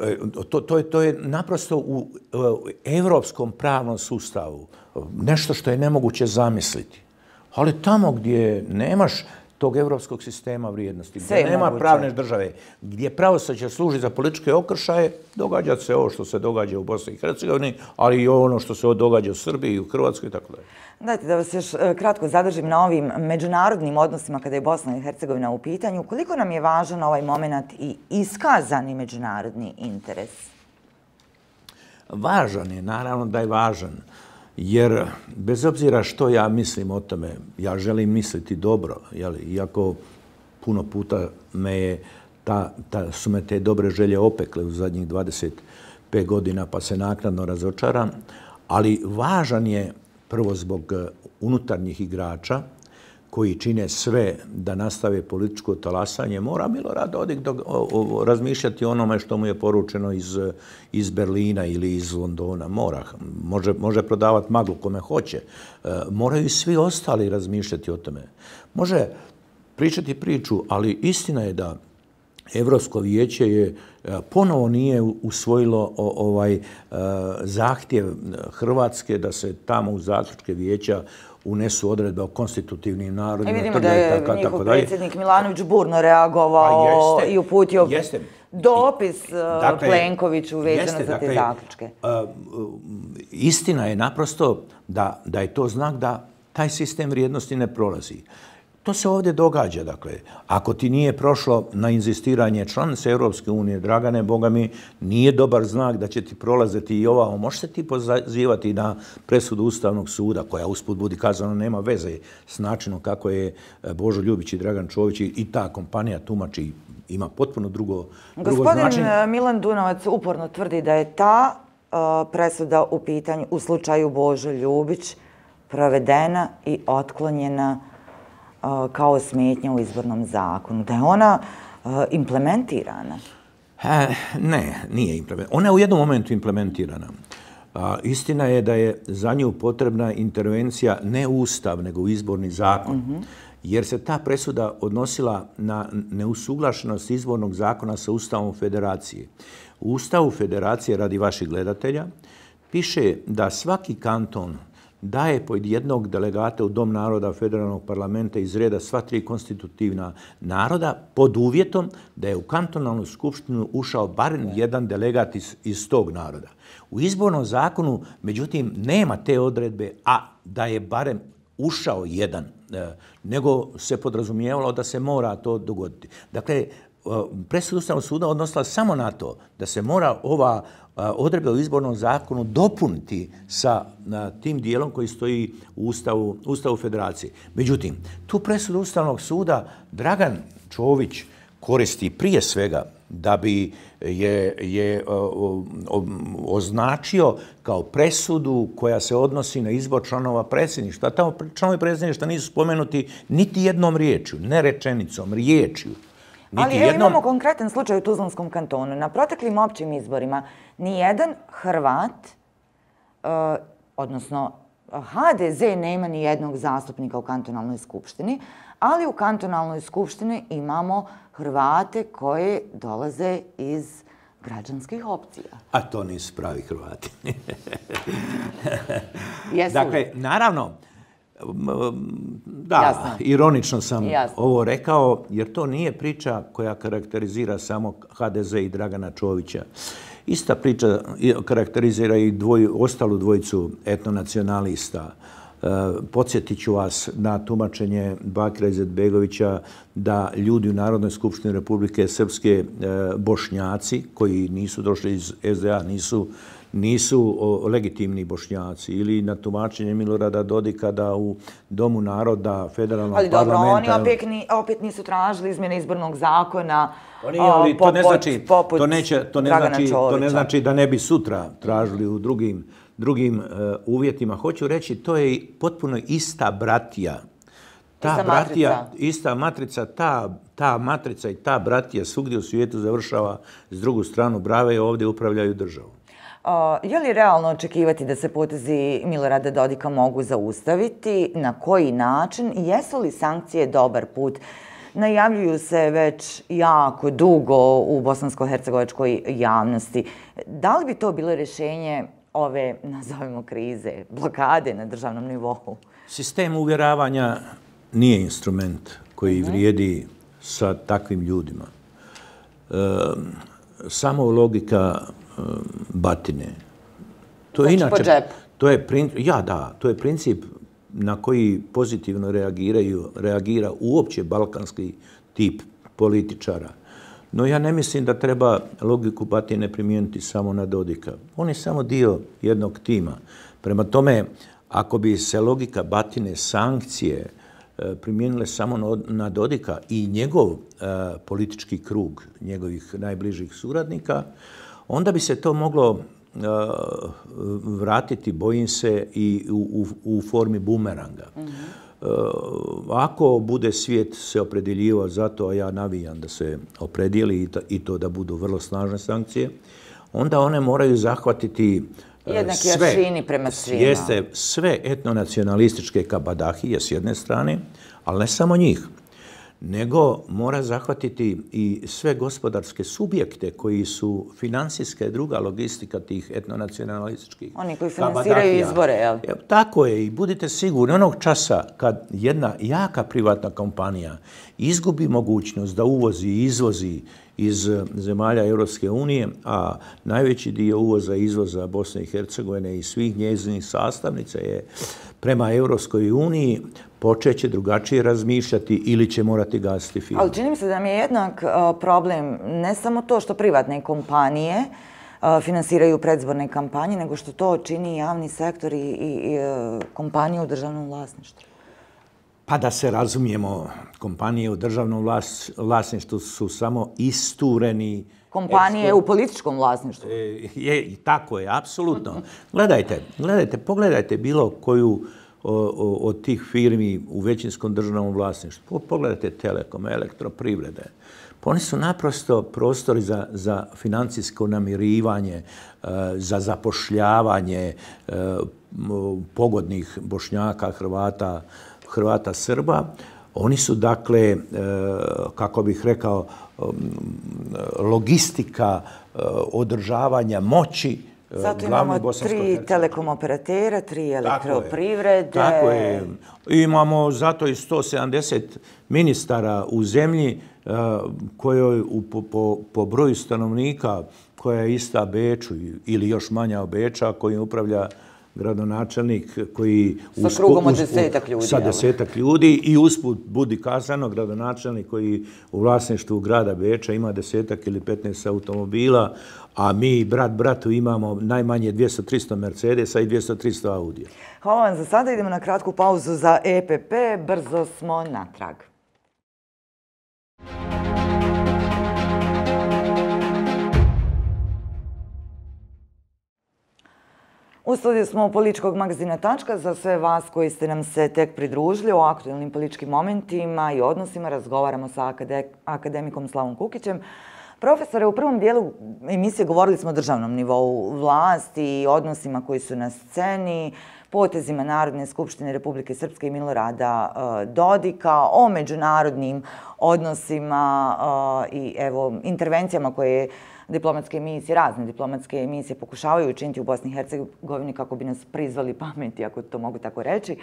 Speaker 2: eh, to, to, je, to je naprosto u, u evropskom pravnom sustavu nešto što je nemoguće zamisliti. Ali tamo gdje nemaš tog evropskog sistema vrijednosti.
Speaker 1: Sve
Speaker 2: Gdje nema
Speaker 1: moguće.
Speaker 2: pravne države, gdje pravosuđe služi za političke okršaje, događa se ovo što se događa u Bosni i Hercegovini, ali i ono što se događa u Srbiji i u Hrvatskoj i tako dalje.
Speaker 1: Dajte da vas još e, kratko zadržim na ovim međunarodnim odnosima kada je Bosna i Hercegovina u pitanju. Koliko nam je važan ovaj moment i iskazani međunarodni interes?
Speaker 2: Važan je, naravno da je važan, jer bez obzira što ja mislim o tome, ja želim misliti dobro, jel, iako puno puta me je ta, ta, su me te dobre želje opekle u zadnjih 25 godina, pa se naknadno razočaram, ali važan je prvo zbog e, unutarnjih igrača, koji čine sve da nastave političko talasanje, mora Milorad Dodik do, o, o, razmišljati onome što mu je poručeno iz, iz Berlina ili iz Londona. Mora. Može, može prodavati maglu kome hoće. E, moraju i svi ostali razmišljati o tome. Može pričati priču, ali istina je da Evropsko vijeće je e, ponovo nije usvojilo ovaj e, zahtjev Hrvatske da se tamo u zaključke vijeća unesu odredbe o konstitutivnim narodima.
Speaker 1: I vidimo da je tako, njihov predsjednik Milanović burno reagovao pa jeste, i uputio jeste. dopis e, dakle, Plenkoviću vezano za te dakle, zaključke.
Speaker 2: istina je naprosto da, da je to znak da taj sistem vrijednosti ne prolazi. To se ovdje događa, dakle. Ako ti nije prošlo na inzistiranje članice Europske unije, Dragane, Boga mi, nije dobar znak da će ti prolaziti i ova. Može se ti pozivati na presudu Ustavnog suda, koja usput budi kazano nema veze s načinom kako je e, Božo Ljubić i Dragan Čović i ta kompanija tumači ima potpuno drugo, drugo
Speaker 1: Gospodin
Speaker 2: značenje.
Speaker 1: Gospodin Milan Dunovac uporno tvrdi da je ta uh, presuda u pitanju u slučaju Božo Ljubić provedena i otklonjena kao smetnja u izbornom zakonu, da je ona implementirana?
Speaker 2: He, ne, nije implementirana. Ona je u jednom momentu implementirana. A, istina je da je za nju potrebna intervencija ne ustav, nego u izborni zakon. Mm -hmm. Jer se ta presuda odnosila na neusuglašenost izbornog zakona sa Ustavom federacije. U Ustavu federacije, radi vaših gledatelja, piše da svaki kanton daje pod jednog delegata u Dom naroda federalnog parlamenta iz reda sva tri konstitutivna naroda pod uvjetom da je u kantonalnu skupštinu ušao bar jedan delegat iz, iz tog naroda. U izbornom zakonu, međutim, nema te odredbe, a da je barem ušao jedan, e, nego se podrazumijevalo da se mora to dogoditi. Dakle, e, presud Ustavnog suda odnosila samo na to da se mora ova odrebe u izbornom zakonu dopuniti sa na, tim dijelom koji stoji u Ustavu, Ustavu Federacije. Međutim, tu presudu Ustavnog suda Dragan Čović koristi prije svega da bi je, je o, o, označio kao presudu koja se odnosi na izbor članova predsjedništva. Tamo članovi predsjedništva nisu spomenuti niti jednom riječju, ne rečenicom, riječju.
Speaker 1: Niti Ali jednom... imamo konkretan slučaj u Tuzlanskom kantonu. Na proteklim općim izborima nijedan Hrvat, uh, odnosno HDZ nema ni jednog zastupnika u kantonalnoj skupštini, ali u kantonalnoj skupštini imamo Hrvate koje dolaze iz građanskih opcija.
Speaker 2: A to nisu pravi Hrvati. (laughs)
Speaker 1: Jesu
Speaker 2: dakle, naravno, Da, Jasno. ironično sam Jasno. ovo rekao, jer to nije priča koja karakterizira samo HDZ i Dragana Čovića. Ista priča karakterizira i dvoj, ostalu dvojicu etnonacionalista. E, podsjetit ću vas na tumačenje Bakira Izetbegovića da ljudi u Narodnoj skupštini Republike Srpske e, bošnjaci koji nisu došli iz SDA, nisu nisu legitimni bošnjaci ili na tumačenje Milorada Dodika da u Domu naroda, federalnog
Speaker 1: ali
Speaker 2: parlamenta...
Speaker 1: Ali dobro, oni opet, ni, opet nisu tražili izmjene izbornog zakona
Speaker 2: oni, ali poput, to ne znači, to neće, to ne znači, To ne znači da ne bi sutra tražili u drugim, drugim uh, uvjetima. Hoću reći, to je potpuno ista bratija.
Speaker 1: Ta ista bratija,
Speaker 2: matrica. ista matrica, ta, ta matrica i ta bratija svugdje u svijetu završava s drugu stranu brave i ovdje upravljaju državom.
Speaker 1: Je li realno očekivati da se potezi Milorada Dodika mogu zaustaviti? Na koji način? Jesu li sankcije dobar put? Najavljuju se već jako dugo u bosansko-hercegovačkoj javnosti. Da li bi to bilo rješenje ove, nazovimo, krize, blokade na državnom nivou?
Speaker 2: Sistem uvjeravanja nije instrument koji mhm. vrijedi sa takvim ljudima. Samo logika batine.
Speaker 1: To je znači inače,
Speaker 2: to je ja da, to je princip na koji pozitivno reagiraju, reagira uopće balkanski tip političara. No ja ne mislim da treba logiku batine primijeniti samo na Dodika. On je samo dio jednog tima. Prema tome, ako bi se logika batine sankcije e, primijenile samo na Dodika i njegov e, politički krug, njegovih najbližih suradnika, onda bi se to moglo e, vratiti, bojim se, i u, u, formi bumeranga. Mm ako bude svijet se opredeljivao za to, a ja navijam da se opredijeli i to da budu vrlo snažne sankcije, onda one moraju zahvatiti
Speaker 1: e, Jednaki sve, prema svima.
Speaker 2: Jeste sve etnonacionalističke kabadahije s jedne strane, ali ne samo njih nego mora zahvatiti i sve gospodarske subjekte koji su finansijska i druga logistika tih etnonacionalističkih
Speaker 1: Oni koji finansiraju izbore, jel?
Speaker 2: Tako je i budite sigurni, onog časa kad jedna jaka privatna kompanija izgubi mogućnost da uvozi i izvozi iz eh, zemalja Europske unije, a najveći dio uvoza i izvoza Bosne i Hercegovine i svih njezinih sastavnica je prema Europskoj uniji, počeće drugačije razmišljati ili će morati gasiti firme.
Speaker 1: Ali čini mi se da mi je jednak eh, problem ne samo to što privatne kompanije eh, finansiraju predzborne kampanje, nego što to čini javni sektor i, i, kompanije u državnom vlasništvu.
Speaker 2: Pa da se razumijemo, kompanije u državnom vlasništvu su samo istureni
Speaker 1: kompanije u političkom vlasništvu. E,
Speaker 2: je, tako je, apsolutno. Gledajte, gledajte, pogledajte bilo koju od tih firmi u većinskom državnom vlasništvu. Pogledajte Telekom, elektroprivrede. Pa oni su naprosto prostori za, za financijsko namirivanje, e, za zapošljavanje e, pogodnih bošnjaka, Hrvata, Hrvata, Srba. Oni su, dakle, e, kako bih rekao, logistika održavanja moći
Speaker 1: Zato imamo tri telekom operatera, tri elektroprivrede.
Speaker 2: Tako je. Imamo zato i 170 ministara u zemlji kojoj po broju stanovnika koja je ista Beču ili još manja od Beča koji upravlja gradonačelnik koji...
Speaker 1: Sa krugom od desetak ljudi.
Speaker 2: Sa desetak ljudi i usput budi kazano gradonačelnik koji u vlasništvu grada Beča ima desetak ili 15 automobila, a mi brat bratu imamo najmanje 200-300 Mercedesa i 200-300 Audija.
Speaker 1: Hvala vam za sada. Idemo na kratku pauzu za EPP. Brzo smo natrag. U studiju smo političkog magazina Tačka. Za sve vas koji ste nam se tek pridružili o aktualnim političkim momentima i odnosima razgovaramo sa akademikom Slavom Kukićem. Profesore, u prvom dijelu emisije govorili smo o državnom nivou vlasti i odnosima koji su na sceni, potezima Narodne skupštine Republike Srpske i Milorada e, Dodika, o međunarodnim odnosima e, i evo intervencijama koje je diplomatske emisije, razne diplomatske emisije pokušavaju učiniti u Bosni i Hercegovini kako bi nas prizvali pameti, ako to mogu tako reći.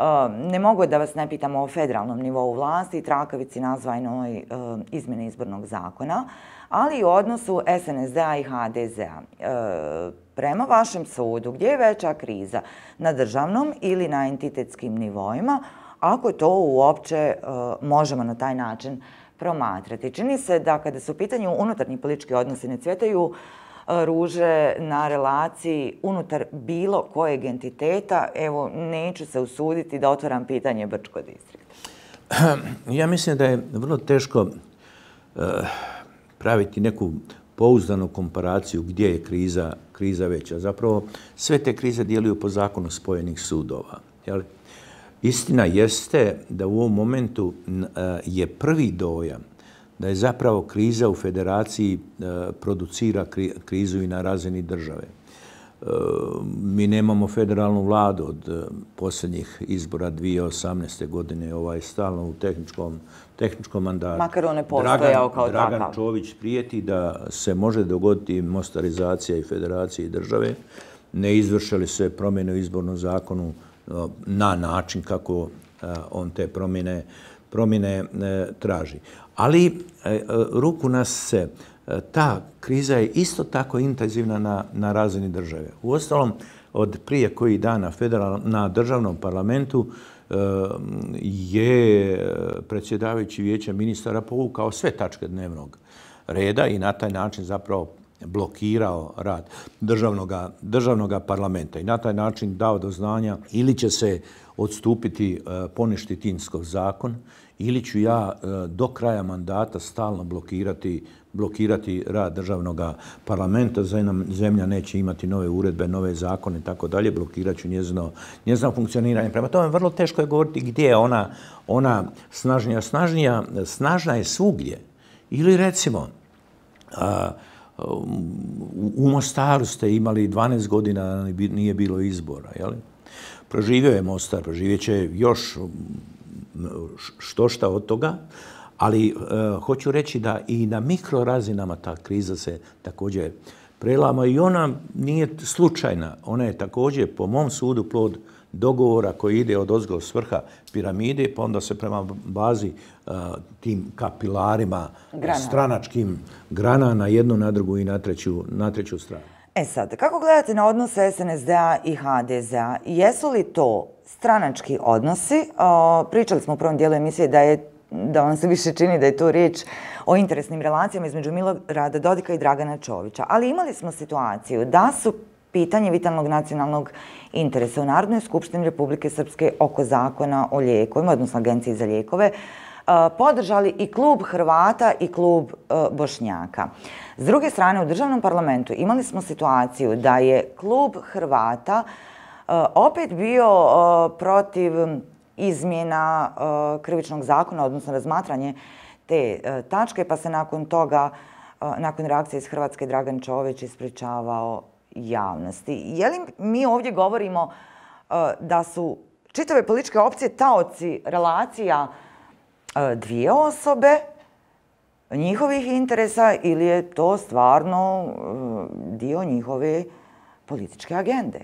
Speaker 1: Um, ne mogu da vas ne pitamo o federalnom nivou vlasti i trakavici nazvajnoj izmene izmjene izbornog zakona, ali i u odnosu SNSD-a i HDZ-a. Um, prema vašem sudu, gdje je veća kriza? Na državnom ili na entitetskim nivoima? Ako to uopće uh, možemo na taj način promatrati. Čini se da kada su u pitanju unutarnji politički odnosi ne cvjetaju e, ruže na relaciji unutar bilo kojeg entiteta. Evo, neću se usuditi da otvaram pitanje Brčko distrikta. (clears throat)
Speaker 2: Ja mislim da je vrlo teško uh, praviti neku pouzdanu komparaciju gdje je kriza, kriza veća. Zapravo, sve te krize dijeluju po zakonu spojenih sudova. Jel? Istina jeste da u ovom momentu je prvi dojam da je zapravo kriza u federaciji producira krizu i na razini države. Mi nemamo federalnu vladu od posljednjih izbora 2018. godine, ovaj stalno u tehničkom, tehničkom mandatu.
Speaker 1: Makar on ne postojao kao
Speaker 2: takav. Dragan Čović prijeti da se može dogoditi mostarizacija i federacije države. Ne izvršali se promjene u izbornom zakonu na način kako e, on te promjene promjene e, traži. Ali e, ruku nas se, ta kriza je isto tako intenzivna na, na razini države. U ostalom, od prije koji dana federal, na državnom parlamentu je predsjedavajući vijeća ministara povukao sve tačke dnevnog reda i na taj način zapravo blokirao rad državnog, državnog parlamenta i na taj način dao do znanja ili će se odstupiti e, poništi poništiti zakon ili ću ja e, do kraja mandata stalno blokirati blokirati rad državnog parlamenta, zemlja neće imati nove uredbe, nove zakone i tako dalje, blokirat ću njezino, njezino funkcioniranje. Prema tome, vrlo teško je govoriti gdje je ona, ona snažnija. Snažnija, snažna je svugdje. Ili recimo, a, Um, u Mostaru ste imali 12 godina, nije bilo izbora, jel? Proživio je Mostar, proživjet će još um, što šta od toga, ali uh, hoću reći da i na mikrorazinama ta kriza se također prelama i ona nije slučajna. Ona je također, po mom sudu, plod dogovora koji ide od ozgo svrha piramide, pa onda se prema bazi uh, tim kapilarima grana. stranačkim grana na jednu, na drugu i na treću, na treću stranu.
Speaker 1: E sad, kako gledate na odnose SNSD-a i HDZ-a? Jesu li to stranački odnosi? Pričali smo u prvom dijelu emisije da je da vam se više čini da je to riječ o interesnim relacijama između Milorada Dodika i Dragana Čovića. Ali imali smo situaciju da su pitanje vitalnog nacionalnog interesa u Narodnoj skupštini Republike Srpske oko zakona o lijekovima, odnosno Agenciji za lijekove, e, podržali i klub Hrvata i klub e, Bošnjaka. S druge strane, u državnom parlamentu imali smo situaciju da je klub Hrvata e, opet bio protiv izmjena krivičnog zakona, odnosno razmatranje te tačke, pa se nakon toga, nakon reakcije iz Hrvatske, Dragan Čović ispričavao javnosti. Je li mi ovdje govorimo e, da su čitave političke opcije taoci relacija e, dvije osobe, njihovih interesa ili je to stvarno e, dio njihove političke agende?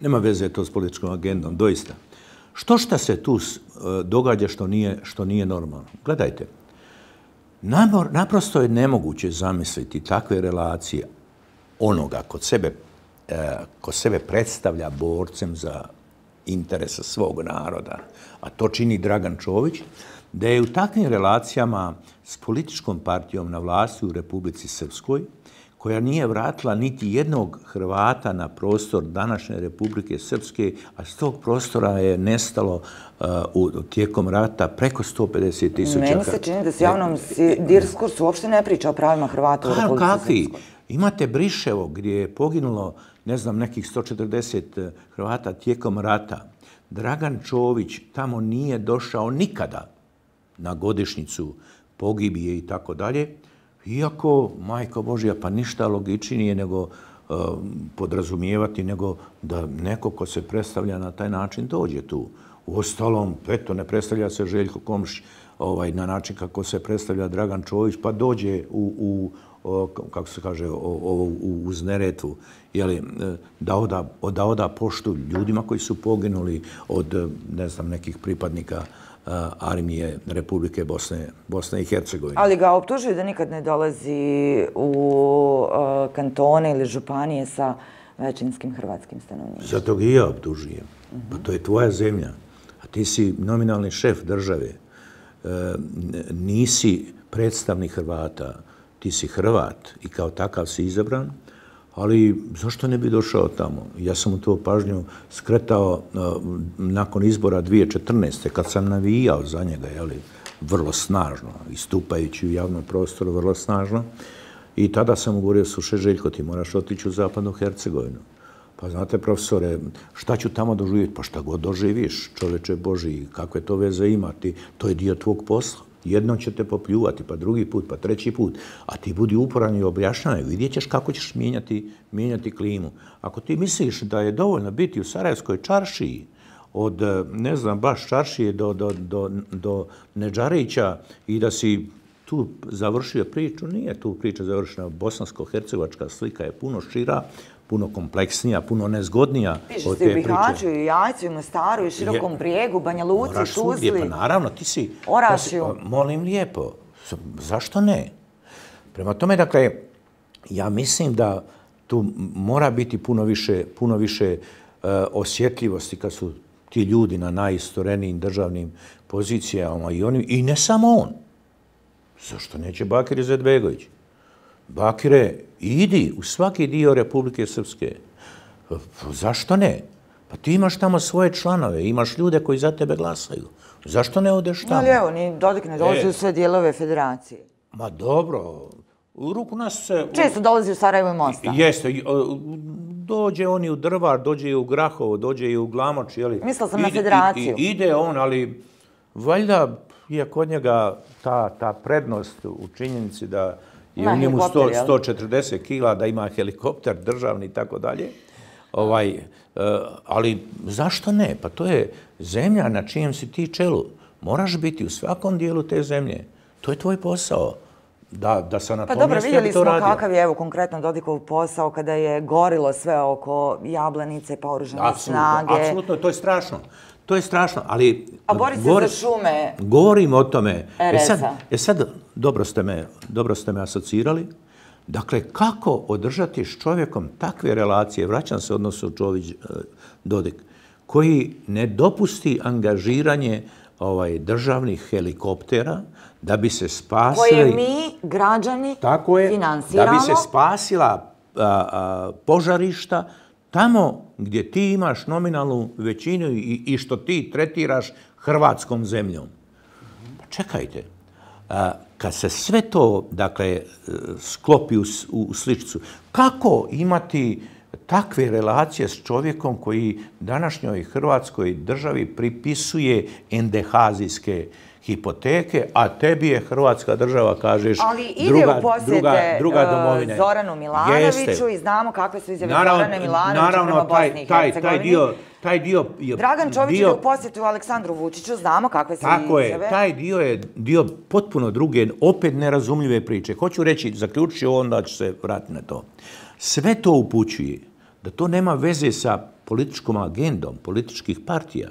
Speaker 2: Nema veze to s političkom agendom, doista. Što šta se tu događa što nije, što nije normalno? Gledajte, naprosto je nemoguće zamisliti takve relacije onoga kod sebe ko sebe predstavlja borcem za interesa svog naroda, a to čini Dragan Čović, da je u takvim relacijama s političkom partijom na vlasti u Republici Srpskoj, koja nije vratila niti jednog Hrvata na prostor današnje Republike Srpske, a s tog prostora je nestalo uh, u, tijekom rata preko 150 tisuća.
Speaker 1: Meni se čini da s javnom diskursu uopšte ne priča o pravima Hrvata u Republike Srpskoj.
Speaker 2: Imate Briševo gdje je poginulo ne znam, nekih 140 eh, Hrvata tijekom rata, Dragan Čović tamo nije došao nikada na godišnicu pogibije i tako dalje, iako, majko Božja, pa ništa logičnije nego eh, podrazumijevati nego da neko ko se predstavlja na taj način dođe tu. U ostalom, eto, ne predstavlja se Željko Komš ovaj, na način kako se predstavlja Dragan Čović, pa dođe u, u o, kako se kaže, ovo uz neretvu, jeli, da oda, da oda poštu ljudima koji su poginuli od, ne znam, nekih pripadnika armije Republike Bosne, Bosne i Hercegovine.
Speaker 1: Ali ga optužuju da nikad ne dolazi u kantone ili županije sa većinskim hrvatskim stanovnikom.
Speaker 2: Zato ga i ja optužujem. Uh -huh. Pa to je tvoja zemlja. A ti si nominalni šef države. E, nisi predstavnik Hrvata ti si Hrvat i kao takav si izabran, ali zašto ne bi došao tamo? Ja sam u to pažnju skretao e, nakon izbora 2014. kad sam navijao za njega, jeli, vrlo snažno, istupajući u javnom prostoru vrlo snažno. I tada sam mu govorio, sluše Željko, ti moraš otići u zapadnu Hercegovinu. Pa znate, profesore, šta ću tamo doživjeti? Pa šta god doživiš, čoveče Boži, kakve to veze imati, to je dio tvog posla. Jedno će te popljuvati, pa drugi put, pa treći put, a ti budi uporan i objašnjaj, vidjet ćeš kako ćeš mijenjati, mijenjati klimu. Ako ti misliš da je dovoljno biti u Sarajevskoj čaršiji, od, eh, ne znam, baš čaršije do, do, do, do Neđarića i da si tu završio priču, nije tu priča završena, bosansko-hercegovačka slika je puno šira, puno kompleksnija, puno nezgodnija
Speaker 1: Piše
Speaker 2: od
Speaker 1: se
Speaker 2: te
Speaker 1: u
Speaker 2: priče.
Speaker 1: Bihaću, i Jajcu, i Mostaru, i Širokom brijegu, Banja Luci,
Speaker 2: Moraš svugdje,
Speaker 1: Tuzli.
Speaker 2: pa naravno, ti si...
Speaker 1: Orašju.
Speaker 2: pa si- molim lijepo, zašto ne? Prema tome, dakle, ja mislim da tu mora biti puno više, puno više e, osjetljivosti kad su ti ljudi na najistorenijim državnim pozicijama i oni, i ne samo on. Zašto neće Bakir Izetbegović? Bakire, idi u svaki dio Republike Srpske. Zašto ne? Pa ti imaš tamo svoje članove, imaš ljude koji za tebe glasaju. Zašto ne odeš tamo?
Speaker 1: Ali evo, ni Dodik ne dolazi
Speaker 2: E.
Speaker 1: u sve dijelove federacije.
Speaker 2: Ma dobro, u ruku nas se...
Speaker 1: Često dolazi u Sarajevo i Mostar.
Speaker 2: Jeste, dođe on i u Drvar, dođe i u Grahovo, dođe i u Glamoč, jeli?
Speaker 1: Mislila sam na federaciju.
Speaker 2: i- ide on, ali valjda je kod njega ta, ta prednost u činjenici da je
Speaker 1: Ima
Speaker 2: u njemu
Speaker 1: helikopter,
Speaker 2: 100,
Speaker 1: jel?
Speaker 2: 140 kila, da ima helikopter državni i tako dalje. Ovaj, e, ali zašto ne? Pa to je zemlja na čijem si ti čelu. Moraš biti u svakom dijelu te zemlje. To je tvoj posao. Da, da sa na
Speaker 1: Pa
Speaker 2: tom
Speaker 1: dobro, vidjeli smo
Speaker 2: radio.
Speaker 1: kakav je evo konkretno Dodikov posao kada je gorilo sve oko Jablanice pa oružane snage.
Speaker 2: apsolutno, to je strašno. To je strašno, ali...
Speaker 1: A bori se
Speaker 2: govori-
Speaker 1: za šume.
Speaker 2: Govorim o tome. E sad, e sad dobro, ste me, dobro ste me asocirali. Dakle, kako održati s čovjekom takve relacije, vraćam se odnosu Čović-Dodik, koji ne dopusti angažiranje ovaj državnih helikoptera da bi se spasili...
Speaker 1: koje mi, građani,
Speaker 2: Tako je,
Speaker 1: finansiramo.
Speaker 2: da bi se spasila a, a, požarišta tamo gdje ti imaš nominalnu većinu i, i što ti tretiraš hrvatskom zemljom. Pa čekajte, a, kad se sve to, dakle, e, sklopi u, u sličicu, kako imati takve relacije s čovjekom koji današnjoj hrvatskoj državi pripisuje endehazijske hipoteke, a tebi je Hrvatska država, kažeš,
Speaker 1: Ali ide
Speaker 2: druga,
Speaker 1: u posjete
Speaker 2: druga, druga
Speaker 1: e,
Speaker 2: domovine.
Speaker 1: Zoranu Milanoviću
Speaker 2: Jeste.
Speaker 1: i znamo kakve su izjave
Speaker 2: Naravno,
Speaker 1: Zorane Milanovića
Speaker 2: naravno,
Speaker 1: prema
Speaker 2: taj,
Speaker 1: Bosni i
Speaker 2: taj,
Speaker 1: Hercegovini.
Speaker 2: taj dio, taj dio je
Speaker 1: Dragan Čović
Speaker 2: bio,
Speaker 1: ide u posjetu Aleksandru Vučiću, znamo kakve su
Speaker 2: Tako
Speaker 1: izjave.
Speaker 2: je, taj dio je dio potpuno druge, opet nerazumljive priče. Hoću reći, zaključit ću ovo, onda ću se vratiti na to. Sve to upućuje da to nema veze sa političkom agendom političkih partija,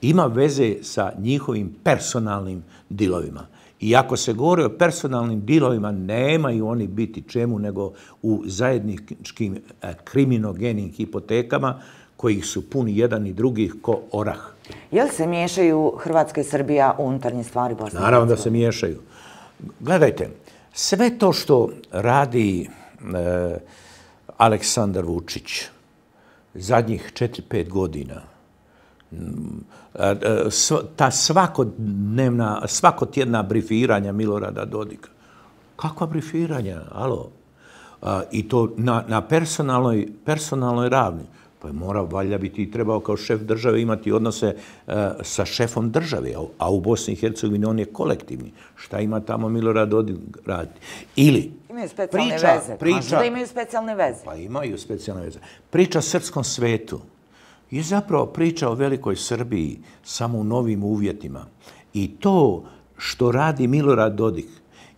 Speaker 2: ima veze sa njihovim personalnim dilovima. I ako se govori o personalnim dilovima, nemaju oni biti čemu nego u zajedničkim e, kriminogenim hipotekama kojih su puni jedan i drugih ko orah.
Speaker 1: Jel se miješaju Hrvatska i Srbija u unutarnje stvari Bosne
Speaker 2: Naravno da se miješaju. Gledajte, sve to što radi e, Aleksandar Vučić zadnjih 4-5 godina, ta svakodnevna, svakotjedna brifiranja Milorada Dodika. Kakva brifiranja? Alo? I to na, na personalnoj, personalnoj ravni. Pa je mora valjda biti i trebao kao šef države imati odnose e, sa šefom države, a, u- a u Bosni i Hercegovini on je kolektivni. Šta ima tamo Milorad Dodik raditi? Ili
Speaker 1: Imaju specijalne
Speaker 2: priča,
Speaker 1: veze. Kažu
Speaker 2: priča,
Speaker 1: da imaju specijalne veze.
Speaker 2: pa imaju specijalne veze. Priča srpskom svetu je zapravo priča o velikoj Srbiji samo u novim uvjetima. I to što radi Milorad Dodik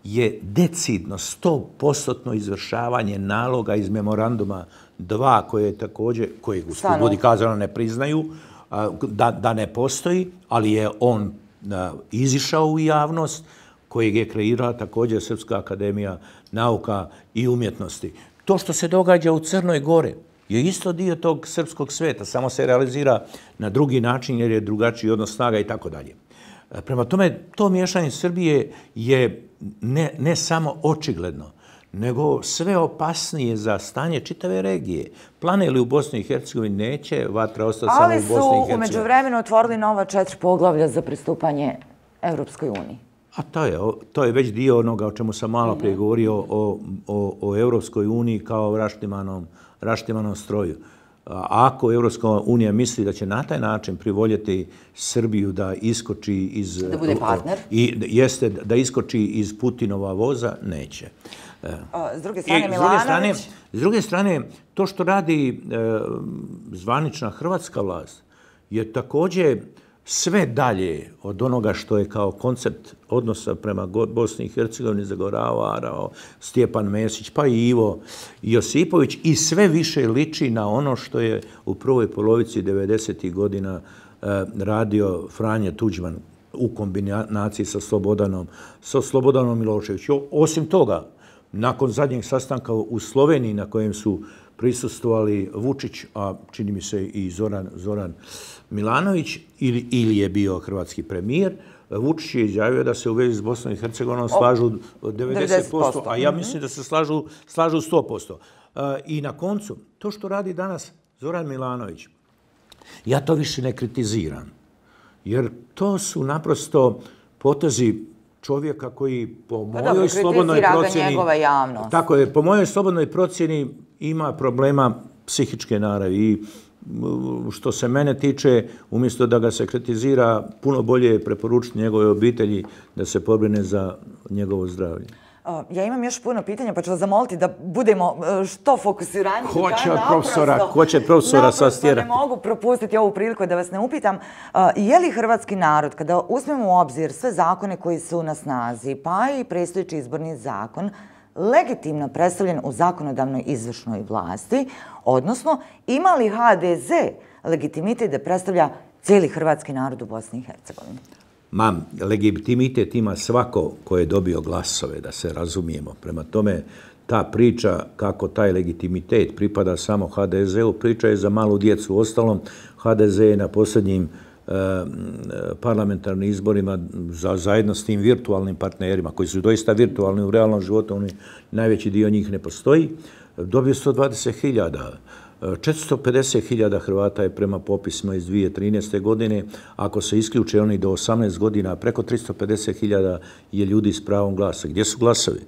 Speaker 2: je decidno, 100% izvršavanje naloga iz memoranduma 2 koje je također, koje budi kazano ne priznaju, da, da ne postoji, ali je on izišao u javnost, kojeg je kreirala također Srpska akademija nauka i umjetnosti. To što se događa u Crnoj Gore je isto dio tog srpskog sveta, samo se realizira na drugi način jer je drugačiji odnos snaga i tako dalje. Prema tome, to miješanje Srbije je ne, ne samo očigledno, nego sve opasnije za stanje čitave regije. Plane li u Bosni i Hercegovini neće, vatra ostati samo u
Speaker 1: Ali
Speaker 2: Bosni i
Speaker 1: su
Speaker 2: Hercegovini.
Speaker 1: umeđu vremenu otvorili nova četiri poglavlja za pristupanje Evropskoj uniji.
Speaker 2: A to je, to je već dio onoga o čemu sam malo prije govorio o, o, o Europskoj uniji kao raštimanom, raštimanom stroju. Ako Europska unija misli da će na taj način privoljeti Srbiju da iskoči iz...
Speaker 1: Da bude partner?
Speaker 2: I jeste da iskoči iz Putinova voza, neće.
Speaker 1: A, S druge strane,
Speaker 2: I, s druge strane,
Speaker 1: Milanović,
Speaker 2: s druge strane, to što radi e, zvanična hrvatska vlast je također sve dalje od onoga što je kao koncept odnosa prema Bosni i Hercegovini zagoravao Stjepan Mesić, pa i Ivo Josipović i sve više liči na ono što je u prvoj polovici 90. godina e, radio Franja Tuđman u kombinaciji sa Slobodanom, sa Slobodanom Miloševićem. Osim toga, nakon zadnjeg sastanka u Sloveniji na kojem su prisustovali Vučić, a čini mi se i Zoran, Zoran Milanović, ili, ili je bio hrvatski premijer, Vučić je izjavio da se u vezi s Bosnom i Hercegovinom slažu 90%, 90%, a ja mislim da se slažu, slažu 100%. I na koncu, to što radi danas Zoran Milanović, ja to više ne kritiziram. Jer to su naprosto potezi čovjeka koji po pa mojoj slobodnoj procjeni... Tako je, po mojoj slobodnoj procjeni ima problema psihičke naravi i što se mene tiče, umjesto da ga se kritizira, puno bolje je preporučiti njegove obitelji da se pobrine za njegovo zdravlje.
Speaker 1: Ja imam još puno pitanja, pa ću vas zamoliti da budemo e, što fokusirani.
Speaker 2: Ko će profesora, ko će profesora sa stjerati?
Speaker 1: ne mogu propustiti ovu priliku da vas ne upitam. Je li hrvatski narod, kada uzmemo u obzir sve zakone koji su na snazi, pa i predstojići izborni zakon, legitimno predstavljen u zakonodavnoj izvršnoj vlasti, odnosno ima li HDZ legitimitet da predstavlja cijeli hrvatski narod u Bosni i Hercegovini?
Speaker 2: Mam, legitimitet ima svako ko je dobio glasove, da se razumijemo. Prema tome, ta priča kako taj legitimitet pripada samo HDZ-u, priča je za malu djecu. Ostalom, HDZ je na posljednjim eh, parlamentarnim izborima za, zajedno s tim virtualnim partnerima, koji su doista virtualni u realnom životu, oni, najveći dio njih ne postoji, dobio 120.000 450.000 Hrvata je prema popisima iz 2013. godine. Ako se isključe oni do 18 godina, preko 350.000 je ljudi s pravom glasa. Gdje su glasovi?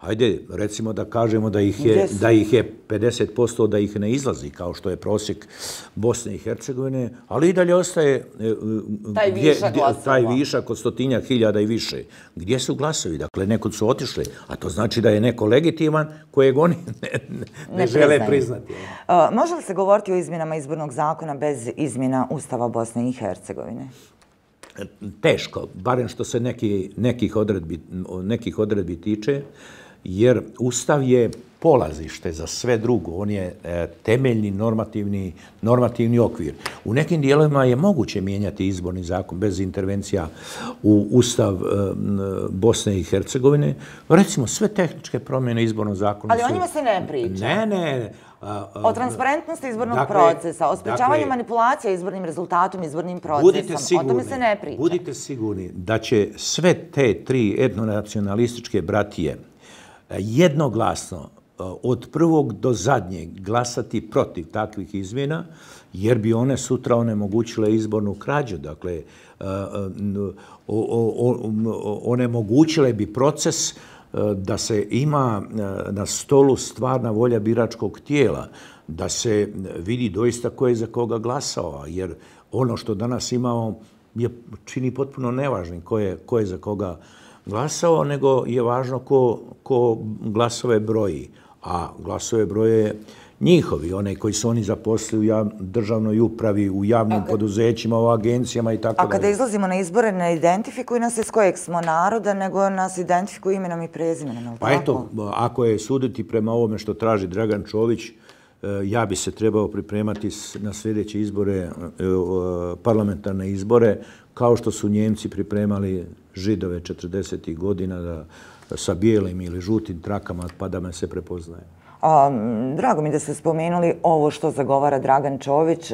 Speaker 2: Hajde, recimo da kažemo da ih je, da ih je 50% da ih ne izlazi, kao što je prosjek Bosne i Hercegovine, ali i dalje ostaje e,
Speaker 1: taj gdje, višak, gdje,
Speaker 2: taj višak od stotinja hiljada i više. Gdje su glasovi? Dakle, nekud su otišli, a to znači da je neko legitiman kojeg oni (laughs) ne, ne, ne žele priznati.
Speaker 1: Uh, može li se govoriti o izmjenama izbornog zakona bez izmjena Ustava Bosne i Hercegovine?
Speaker 2: Teško, barem što se neki, nekih, odredbi, nekih odredbi tiče jer Ustav je polazište za sve drugo. On je e, temeljni normativni, normativni okvir. U nekim dijelovima je moguće mijenjati izborni zakon bez intervencija u Ustav e, Bosne i Hercegovine. Recimo, sve tehničke promjene izbornog zakona
Speaker 1: Ali su... Ali o njima se ne priča.
Speaker 2: Ne, ne.
Speaker 1: A, a, o transparentnosti izbornog dakle, procesa, o sprečavanju dakle, manipulacija izbornim rezultatom, izbornim procesom. Budite sigurni, o tome se ne priča.
Speaker 2: Budite sigurni da će sve te tri etnonacionalističke bratije jednoglasno e, od prvog do zadnjeg glasati protiv takvih izmjena, jer bi one sutra onemogućile izbornu krađu. Dakle, e, e, onemogućile bi proces da se ima na stolu stvarna volja biračkog tijela, da se vidi doista ko je za koga glasao, jer ono što danas imamo je čini potpuno nevažnim ko je, ko je za koga glasao glasao, nego je važno ko, ko glasove broji. A glasove broje njihovi, one koji su oni zaposlili u jav, državnoj upravi, u javnim kad, poduzećima, u agencijama i tako
Speaker 1: dalje. A kada izlazimo na izbore, ne identifikuju nas iz kojeg smo naroda, nego nas identifikuju imenom i prezimenom.
Speaker 2: Pa eto, ako je suditi prema ovome što traži Dragan Čović, e, ja bi se trebao pripremati na sljedeće izbore, e, parlamentarne izbore, kao što su Njemci pripremali židove 40. godina da, sa bijelim ili žutim trakama pa da me se prepoznaje.
Speaker 1: Drago mi da ste spomenuli ovo što zagovara Dragan Čović.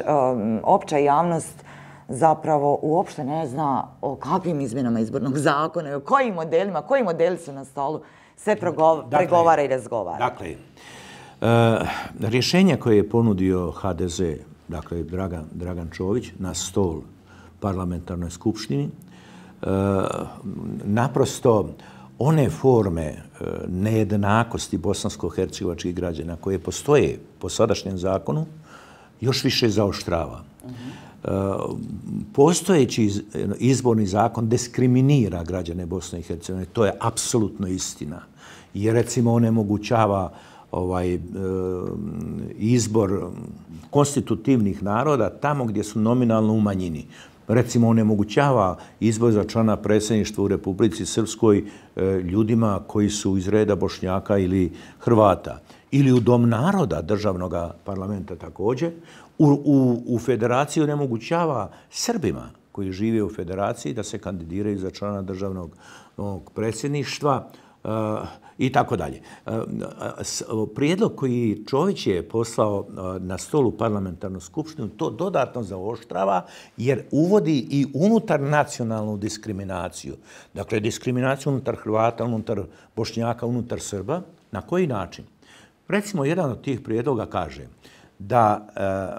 Speaker 1: Opća javnost zapravo uopšte ne zna o kakvim izmjenama izbornog zakona, o kojim modelima, koji modeli su na stolu, sve progova, dakle, pregovara i razgovara.
Speaker 2: Dakle, uh, rješenje koje je ponudio HDZ, dakle Dragan, Dragan Čović, na stol parlamentarnoj skupštini, E, naprosto one forme e, nejednakosti bosansko-hercegovačkih građana koje postoje po sadašnjem zakonu, još više zaoštrava. E, postojeći izborni zakon diskriminira građane Bosne i Hercegovine. To je apsolutno istina. Jer recimo onemogućava ovaj e, izbor konstitutivnih naroda tamo gdje su nominalno manjini recimo onemogućava izbor za člana predsjedništva u Republici Srpskoj e, ljudima koji su iz reda Bošnjaka ili Hrvata. Ili u Dom naroda državnog parlamenta također, u, u, u federaciju onemogućava Srbima koji žive u federaciji da se kandidiraju za člana državnog predsjedništva. Uh, i tako dalje. E, prijedlog koji Čović je poslao e, na stolu parlamentarnu skupštinu to dodatno zaoštrava jer uvodi i unutar nacionalnu diskriminaciju. Dakle, diskriminaciju unutar Hrvata, unutar Bošnjaka, unutar Srba. Na koji način? Recimo, jedan od tih prijedloga kaže da e, e,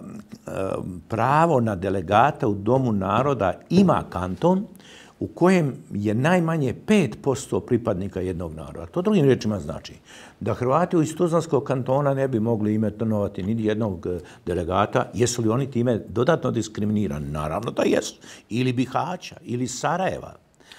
Speaker 2: pravo na delegata u Domu naroda ima kanton u kojem je najmanje 5% pripadnika jednog naroda. To drugim rečima znači da Hrvati u Istuzanskog kantona ne bi mogli imenovati ni jednog e, delegata. Jesu li oni time dodatno diskriminirani? Naravno da jesu. Ili Bihaća, ili Sarajeva.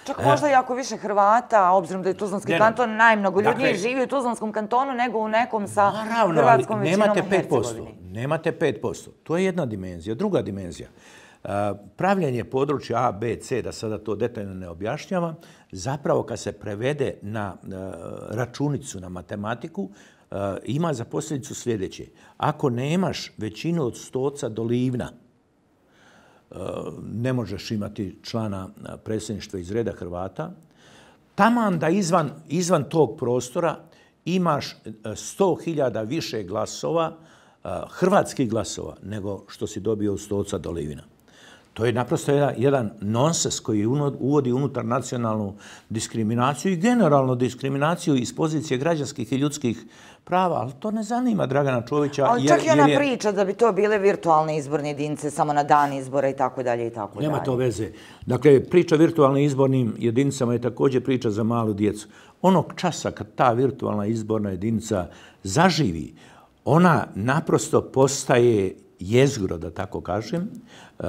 Speaker 1: Čak možda i ako više Hrvata, obzirom da je Tuzlanski kanton najmnogo ljudi dakle, živi u Tuzlanskom kantonu nego u nekom sa naravno, hrvatskom većinom nemate 5%,
Speaker 2: Nemate 5%. To je jedna dimenzija. Druga dimenzija. Pravljanje područja A, B, C, da sada to detaljno ne objašnjavam, zapravo kad se prevede na e, računicu, na matematiku, e, ima za posljedicu sljedeće. Ako nemaš većinu od stoca do livna, e, ne možeš imati člana predsjedništva iz reda Hrvata, taman da izvan, izvan tog prostora imaš 100.000 više glasova, hrvatskih glasova, nego što si dobio u stolca Dolivina. To je naprosto jedan, jedan nonsens koji uvodi unutar nacionalnu diskriminaciju i generalno diskriminaciju iz pozicije građanskih i ljudskih prava, ali to ne zanima Dragana Čovića.
Speaker 1: Ali čak i ona je... priča da bi to bile virtualne izborne jedinice samo na dan izbora i tako dalje i tako
Speaker 2: Nema
Speaker 1: dalje.
Speaker 2: to veze. Dakle, priča virtualnim izbornim jedinicama je također priča za malu djecu. Onog časa kad ta virtualna izborna jedinica zaživi, ona naprosto postaje jezgro, da tako kažem, e,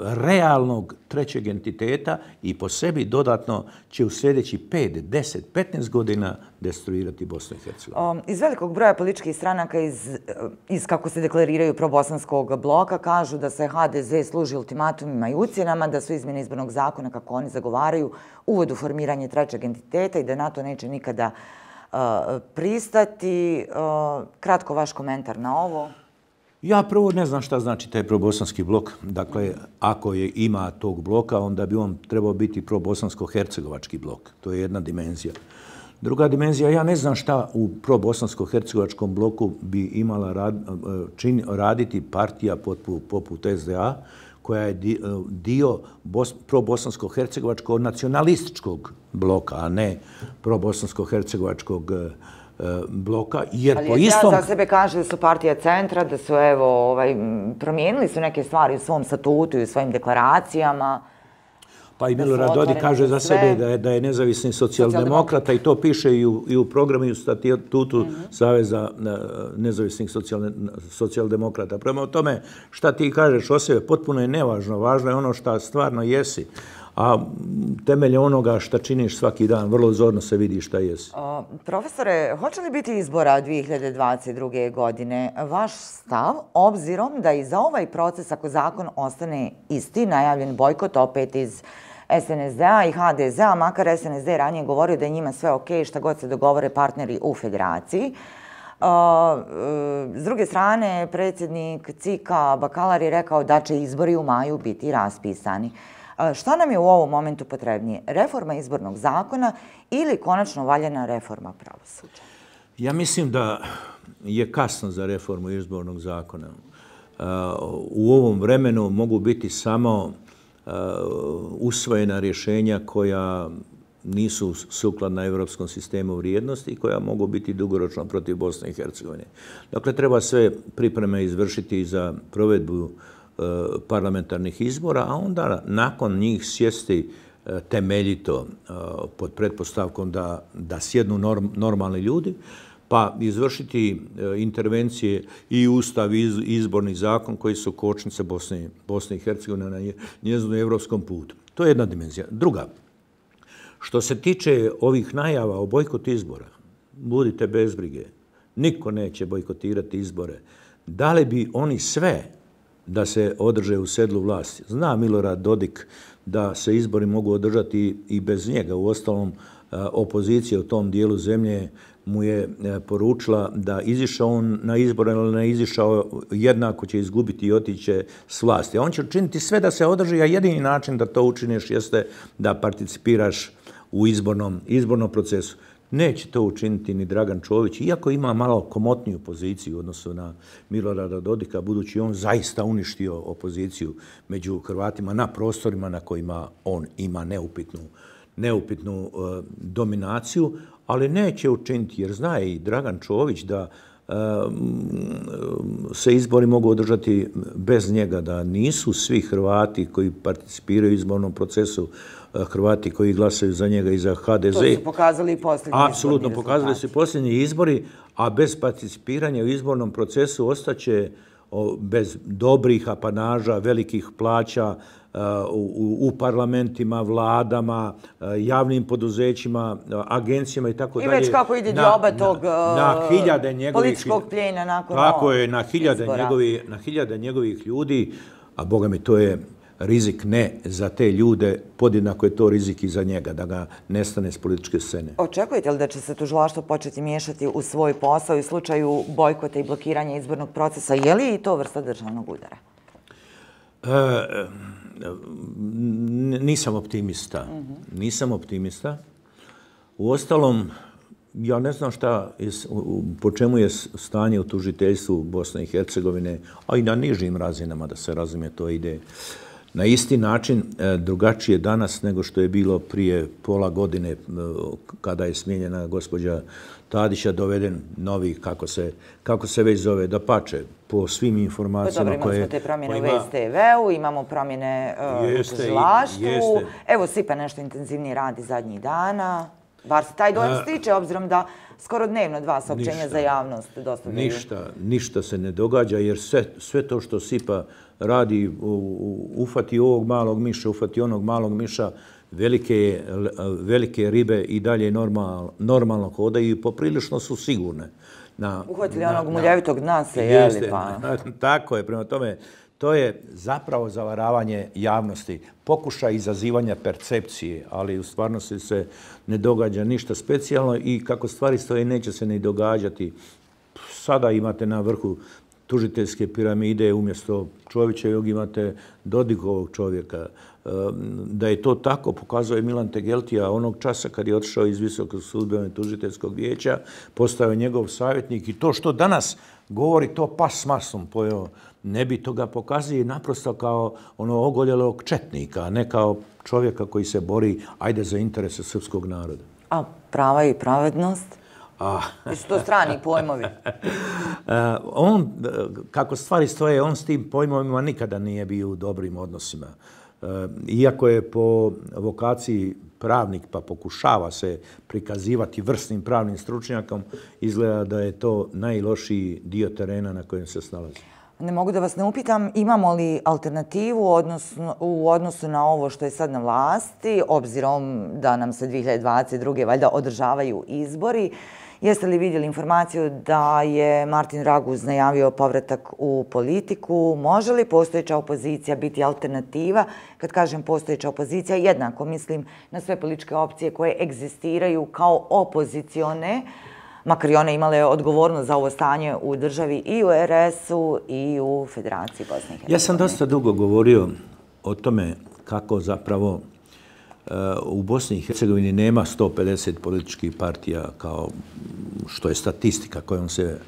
Speaker 2: realnog trećeg entiteta i po sebi dodatno će u sljedeći 5, 10, 15 godina destruirati Bosnu i Hercegovinu.
Speaker 1: Iz velikog broja političkih stranaka, iz, iz kako se deklariraju probosanskog bloka, kažu da se HDZ služi ultimatumima i ucijenama, da su izmjene izbornog zakona, kako oni zagovaraju, uvod u formiranje trećeg entiteta i da NATO neće nikada uh, pristati. Uh, kratko vaš komentar na ovo.
Speaker 2: Ja prvo ne znam šta znači taj probosanski blok. Dakle, ako je ima tog bloka, onda bi on trebao biti probosansko-hercegovački blok. To je jedna dimenzija. Druga dimenzija, ja ne znam šta u probosansko-hercegovačkom bloku bi imala rad, čin, raditi partija poput, poput SDA, koja je dio bos, probosansko-hercegovačkog nacionalističkog bloka, a ne probosansko-hercegovačkog bloka bloka, jer
Speaker 1: Ali
Speaker 2: po istom...
Speaker 1: Ali za sebe kaže da su partija centra, da su evo, ovaj, promijenili su neke stvari u svom statutu i u svojim deklaracijama.
Speaker 2: Pa i Milorad Dodi kaže za sebe da je, da je nezavisni socijaldemokrata i to piše i u, i u programu i u statutu mm -hmm. Saveza e, nezavisnih socijaldemokrata. Prema tome, šta ti kažeš o sebe, potpuno je nevažno. Važno je ono šta stvarno jesi a temelje onoga što činiš svaki dan, vrlo zorno se vidi šta jesi.
Speaker 1: Profesore, hoće li biti izbora 2022. godine vaš stav, obzirom da i za ovaj proces, ako zakon ostane isti, najavljen bojkot opet iz SNSD-a i HDZ-a, makar SNSD ranije govorio da je njima sve ok, šta god se dogovore partneri u federaciji. E, s druge strane, predsjednik Cika Bakalar je rekao da će izbori u maju biti raspisani. E, šta nam je u ovom momentu potrebnije? Reforma izbornog zakona ili konačno valjena reforma pravosuđa?
Speaker 2: Ja mislim da je kasno za reformu izbornog zakona. E, u ovom vremenu mogu biti samo e, usvojena rješenja koja nisu sukladna evropskom sistemu vrijednosti i koja mogu biti dugoročno protiv Bosne i Hercegovine. Dakle, treba sve pripreme izvršiti za provedbu E, E, parlamentarnih izbora, a onda nakon njih sjesti e, temeljito e, pod pretpostavkom da, da sjednu norm, normalni ljudi, pa izvršiti intervencije i ustav i izborni zakon koji su kočnice Bosne, Bosne i Hercegovine na njezinu evropskom putu. To je jedna dimenzija. Druga, što se tiče ovih najava o bojkotu izbora, budite bez brige, niko neće bojkotirati izbore. Da li bi oni sve da se održe u sedlu vlasti. Zna Milorad Dodik da se izbori mogu održati i bez njega. U ostalom, e, opozicija u tom dijelu zemlje mu je e, poručila da izišao on na izbore ali ne izišao jednako će izgubiti i otiće s vlasti. A on će učiniti sve da se održi, a jedini način da to učiniš jeste da participiraš u izbornom, izbornom procesu. Neće to učiniti ni Dragan Čović, iako ima malo komotniju poziciju u odnosu na Milorada Dodika, budući on zaista uništio opoziciju među Hrvatima na prostorima na kojima on ima neupitnu, neupitnu e, dominaciju, ali neće učiniti, jer zna i Dragan Čović da e, se izbori mogu održati bez njega, da nisu svi Hrvati koji participiraju u izbornom procesu Hrvati koji glasaju za njega i za HDZ. To
Speaker 1: su pokazali i posljednji
Speaker 2: izborni Apsolutno, pokazali su posljednji izbori, a bez participiranja u izbornom procesu ostaće bez dobrih apanaža, velikih plaća u, u parlamentima, vladama, javnim poduzećima, agencijama i tako dalje.
Speaker 1: I već kako ide džoba tog na,
Speaker 2: na hiljade njegovih,
Speaker 1: političkog pljena nakon
Speaker 2: Tako je, na hiljade, njegovi, na hiljade njegovih ljudi, a boga mi to je rizik ne za te ljude, podjednako je to rizik i za njega, da ga nestane s političke scene.
Speaker 1: Očekujete li da će se tužilaštvo početi miješati u svoj posao i slučaju bojkota i blokiranja izbornog procesa? Je li i to vrsta državnog udara?
Speaker 2: E, nisam optimista. Nisam optimista. U ostalom, ja ne znam šta, po čemu je stanje u tužiteljstvu Bosne i Hercegovine, a i na nižim razinama, da se razumije, to ide na isti način e, drugačije danas nego što je bilo prije pola godine e, kada je smijenjena gospođa Tadića doveden novi, kako se, kako se već zove, da pače po svim informacijama
Speaker 1: pa koje... Dobro, imamo te promjene u STV-u, imamo promjene uh, u tužilaštvu. Evo, Sipa nešto intenzivnije radi zadnjih dana. Bar se taj dojam stiče, obzirom da skoro dnevno dva saopćenja za javnost dostavljaju.
Speaker 2: Ništa, ništa se ne događa, jer sve, sve to što Sipa radi, ufati ovog malog miša, ufati onog malog miša, velike, velike ribe i dalje normal, normalno hodaju i poprilično su sigurne.
Speaker 1: Na, Uhvatili onog muljevitog dna se, jeli pa? (laughs)
Speaker 2: Tako je, prema tome, to je zapravo zavaravanje javnosti, pokušaj izazivanja percepcije, ali u stvarnosti se ne događa ništa specijalno i kako stvari stoje, neće se ni događati. Sada imate na vrhu tužiteljske piramide umjesto Čovićevog imate Dodikovog čovjeka. E, da je to tako pokazuje Milan Tegeltija onog časa kad je otišao iz Visokog sudbenog tužiteljskog vijeća, postao njegov savjetnik i to što danas govori to pas s masom pojeo ne bi toga pokazuje naprosto kao ono ogoljelog četnika, a ne kao čovjeka koji se bori ajde za interese srpskog naroda.
Speaker 1: A prava i pravednost? A. Jesu to strani pojmovi? (laughs)
Speaker 2: E, on, kako stvari stoje, on s tim pojmovima nikada nije bio u dobrim odnosima. E, iako je po vokaciji pravnik pa pokušava se prikazivati vrsnim pravnim stručnjakom, izgleda da je to najlošiji dio terena na kojem se snalazi.
Speaker 1: Ne mogu da vas ne upitam, imamo li alternativu odnosno, u odnosu na ovo što je sad na vlasti, obzirom da nam se 2022. valjda održavaju izbori. Jeste li vidjeli informaciju da je Martin Raguz najavio povratak u politiku? Može li postojeća opozicija biti alternativa? Kad kažem postojeća opozicija, jednako mislim na sve političke opcije koje egzistiraju kao opozicione, makar i one imale odgovornost za ovo stanje u državi i u RS-u i u Federaciji Bosne i Hercegovine.
Speaker 2: Ja sam dosta dugo govorio o tome kako zapravo u Bosni i Hercegovini nema 150 političkih partija kao što je statistika kojom se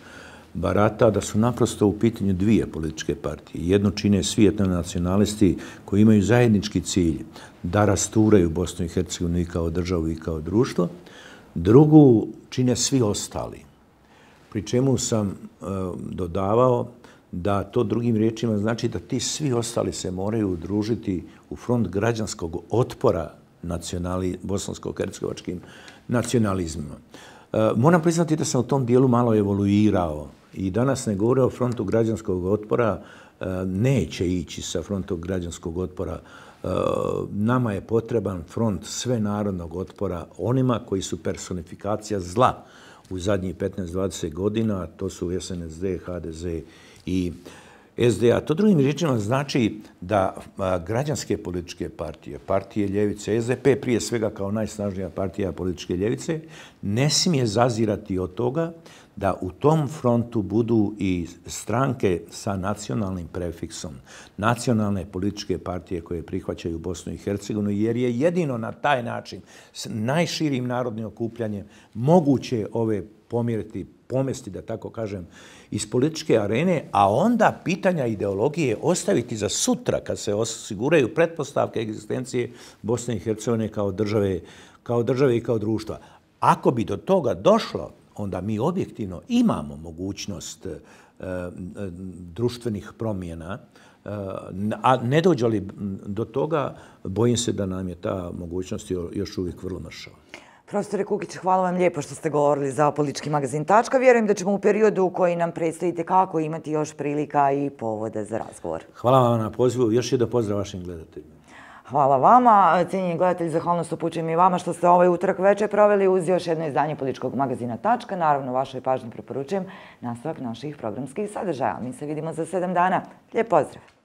Speaker 2: barata, da su naprosto u pitanju dvije političke partije. Jednu čine svi nacionalisti koji imaju zajednički cilj da rasturaju Bosnu i Hercegovini i kao državu i kao društvo. Drugu čine svi ostali. Pri čemu sam uh, dodavao da to drugim riječima znači da ti svi ostali se moraju udružiti u front građanskog otpora nacionali, bosansko-hercegovačkim nacionalizmima. E, moram priznati da sam u tom dijelu malo evoluirao i danas ne govore o frontu građanskog otpora, e, neće ići sa frontom građanskog otpora. E, nama je potreban front sve narodnog otpora onima koji su personifikacija zla u zadnjih 15-20 godina, to su SNSD, HDZ i SDA. To drugim riječima znači da građanske političke partije, partije Ljevice, SDP prije svega kao najsnažnija partija političke Ljevice, ne smije zazirati od toga da u tom frontu budu i stranke sa nacionalnim prefiksom, nacionalne političke partije koje prihvaćaju Bosnu i Hercegovinu, jer je jedino na taj način s najširim narodnim okupljanjem moguće ove pomiriti pomesti, da tako kažem, iz političke arene, a onda pitanja ideologije ostaviti za sutra kad se osiguraju pretpostavke egzistencije Bosne i Hercegovine kao države, kao države i kao društva. Ako bi do toga došlo, onda mi objektivno imamo mogućnost e, društvenih promjena, eh, a ne dođe li do toga, bojim se da nam je ta mogućnost još uvijek vrlo mršava.
Speaker 1: Profesore Kukić, hvala vam lijepo što ste govorili za politički magazin Tačka. Vjerujem da ćemo u periodu u koji nam predstavite kako imati još prilika i povode za razgovor.
Speaker 2: Hvala vam na pozivu. Još je da pozdrav vašim gledateljima.
Speaker 1: Hvala vama. Cijenjeni gledatelji, zahvalnost upućujem i vama što ste ovaj utrak večer proveli uz još jedno izdanje političkog magazina Tačka. Naravno, vašoj pažnji preporučujem nastavak naših programskih sadržaja. Mi se vidimo za sedam dana. Lijep pozdrav!